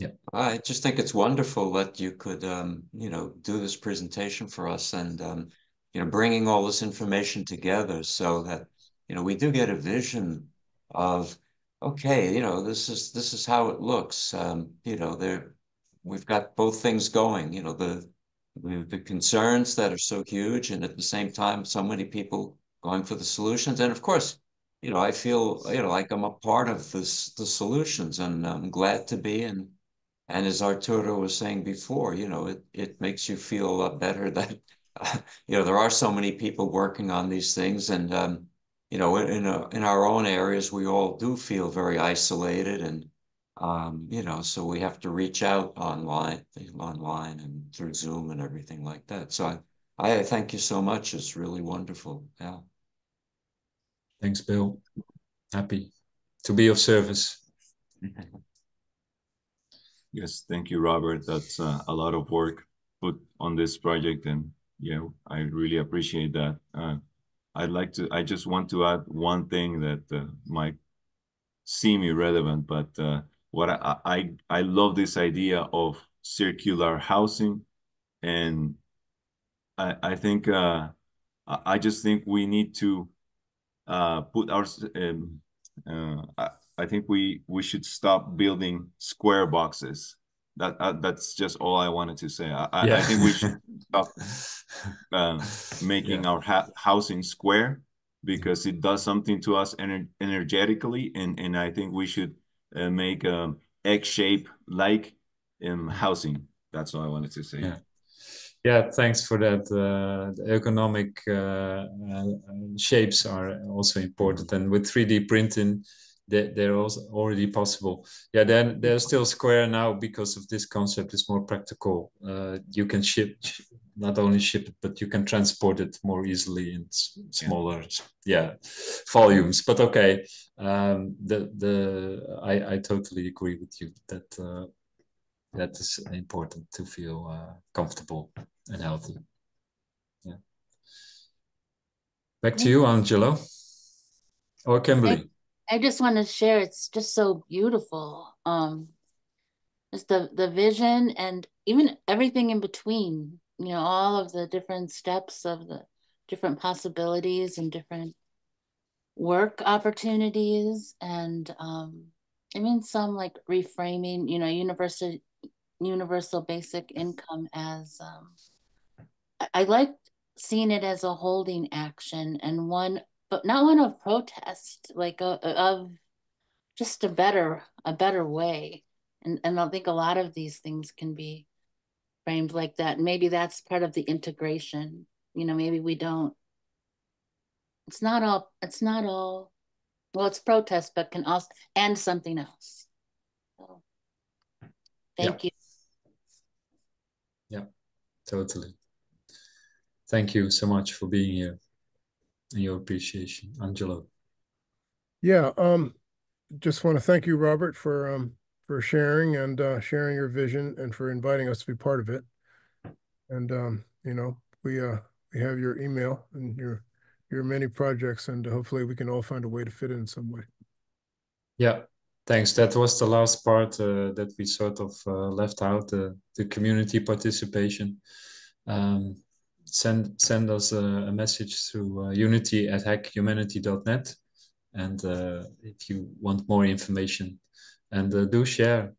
yeah. I just think it's wonderful that you could, um, you know, do this presentation for us and, um, you know, bringing all this information together so that, you know, we do get a vision of, okay, you know, this is this is how it looks. Um, you know, there we've got both things going. You know, the the, concerns that are so huge, and at the same time, so many people going for the solutions. And of course, you know, I feel you know like I'm a part of this the solutions, and I'm glad to be and and as Arturo was saying before, you know, it, it makes you feel a lot better that, you know, there are so many people working on these things. And, um, you know, in, a, in our own areas, we all do feel very isolated and, um, you know, so we have to reach out online, online and through Zoom and everything like that. So I, I thank you so much. It's really wonderful. Yeah. Thanks, Bill. Happy to be of service. Yes, thank you, Robert. That's uh, a lot of work put on this project, and yeah, I really appreciate that. Uh, I'd like to. I just want to add one thing that uh, might seem irrelevant, but uh, what I, I I love this idea of circular housing, and I I think uh, I just think we need to uh, put our um, uh, I I think we we should stop building square boxes. That uh, that's just all I wanted to say. I, yeah. I think we should stop uh, making yeah. our ha housing square because it does something to us ener energetically, and and I think we should uh, make um, egg shape like um, housing. That's all I wanted to say. Yeah. Yeah, thanks for that. Uh, the economic uh, uh, shapes are also important, and with 3D printing, they, they're also already possible. Yeah, then they're still square now because of this concept is more practical. Uh, you can ship, not only ship it, but you can transport it more easily in smaller, yeah, yeah volumes. But okay, um, the the I I totally agree with you that uh, that is important to feel uh, comfortable and healthy. Yeah. Back to you, Angelo, or Kimberly. I just want to share. It's just so beautiful. Um, just the the vision and even everything in between. You know, all of the different steps of the different possibilities and different work opportunities, and um, I mean some like reframing. You know, universal universal basic income as um, I, I like seeing it as a holding action and one but not one of protest, like a, of just a better a better way. And and I think a lot of these things can be framed like that. maybe that's part of the integration. You know, maybe we don't. It's not all. It's not all. Well, it's protest, but can also and something else. So, thank yeah. you. Yeah, totally. Thank you so much for being here and your appreciation. Angelo. Yeah, um, just want to thank you, Robert, for um, for sharing and uh, sharing your vision and for inviting us to be part of it. And um, you know, we uh, we have your email and your your many projects, and hopefully we can all find a way to fit in some way. Yeah, thanks. That was the last part uh, that we sort of uh, left out uh, the community participation. Um, send send us a, a message through uh, unity at hackhumanity.net and if you want more information and uh, do share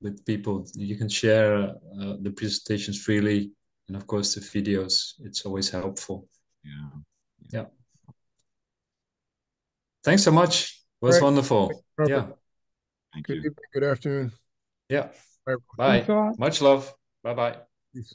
with people you can share uh, the presentations freely and of course the videos it's always helpful yeah yeah thanks so much it was right. wonderful yeah Thank good you. Evening, good afternoon yeah Bye. Thanks a lot. Much love. Bye bye. Peace.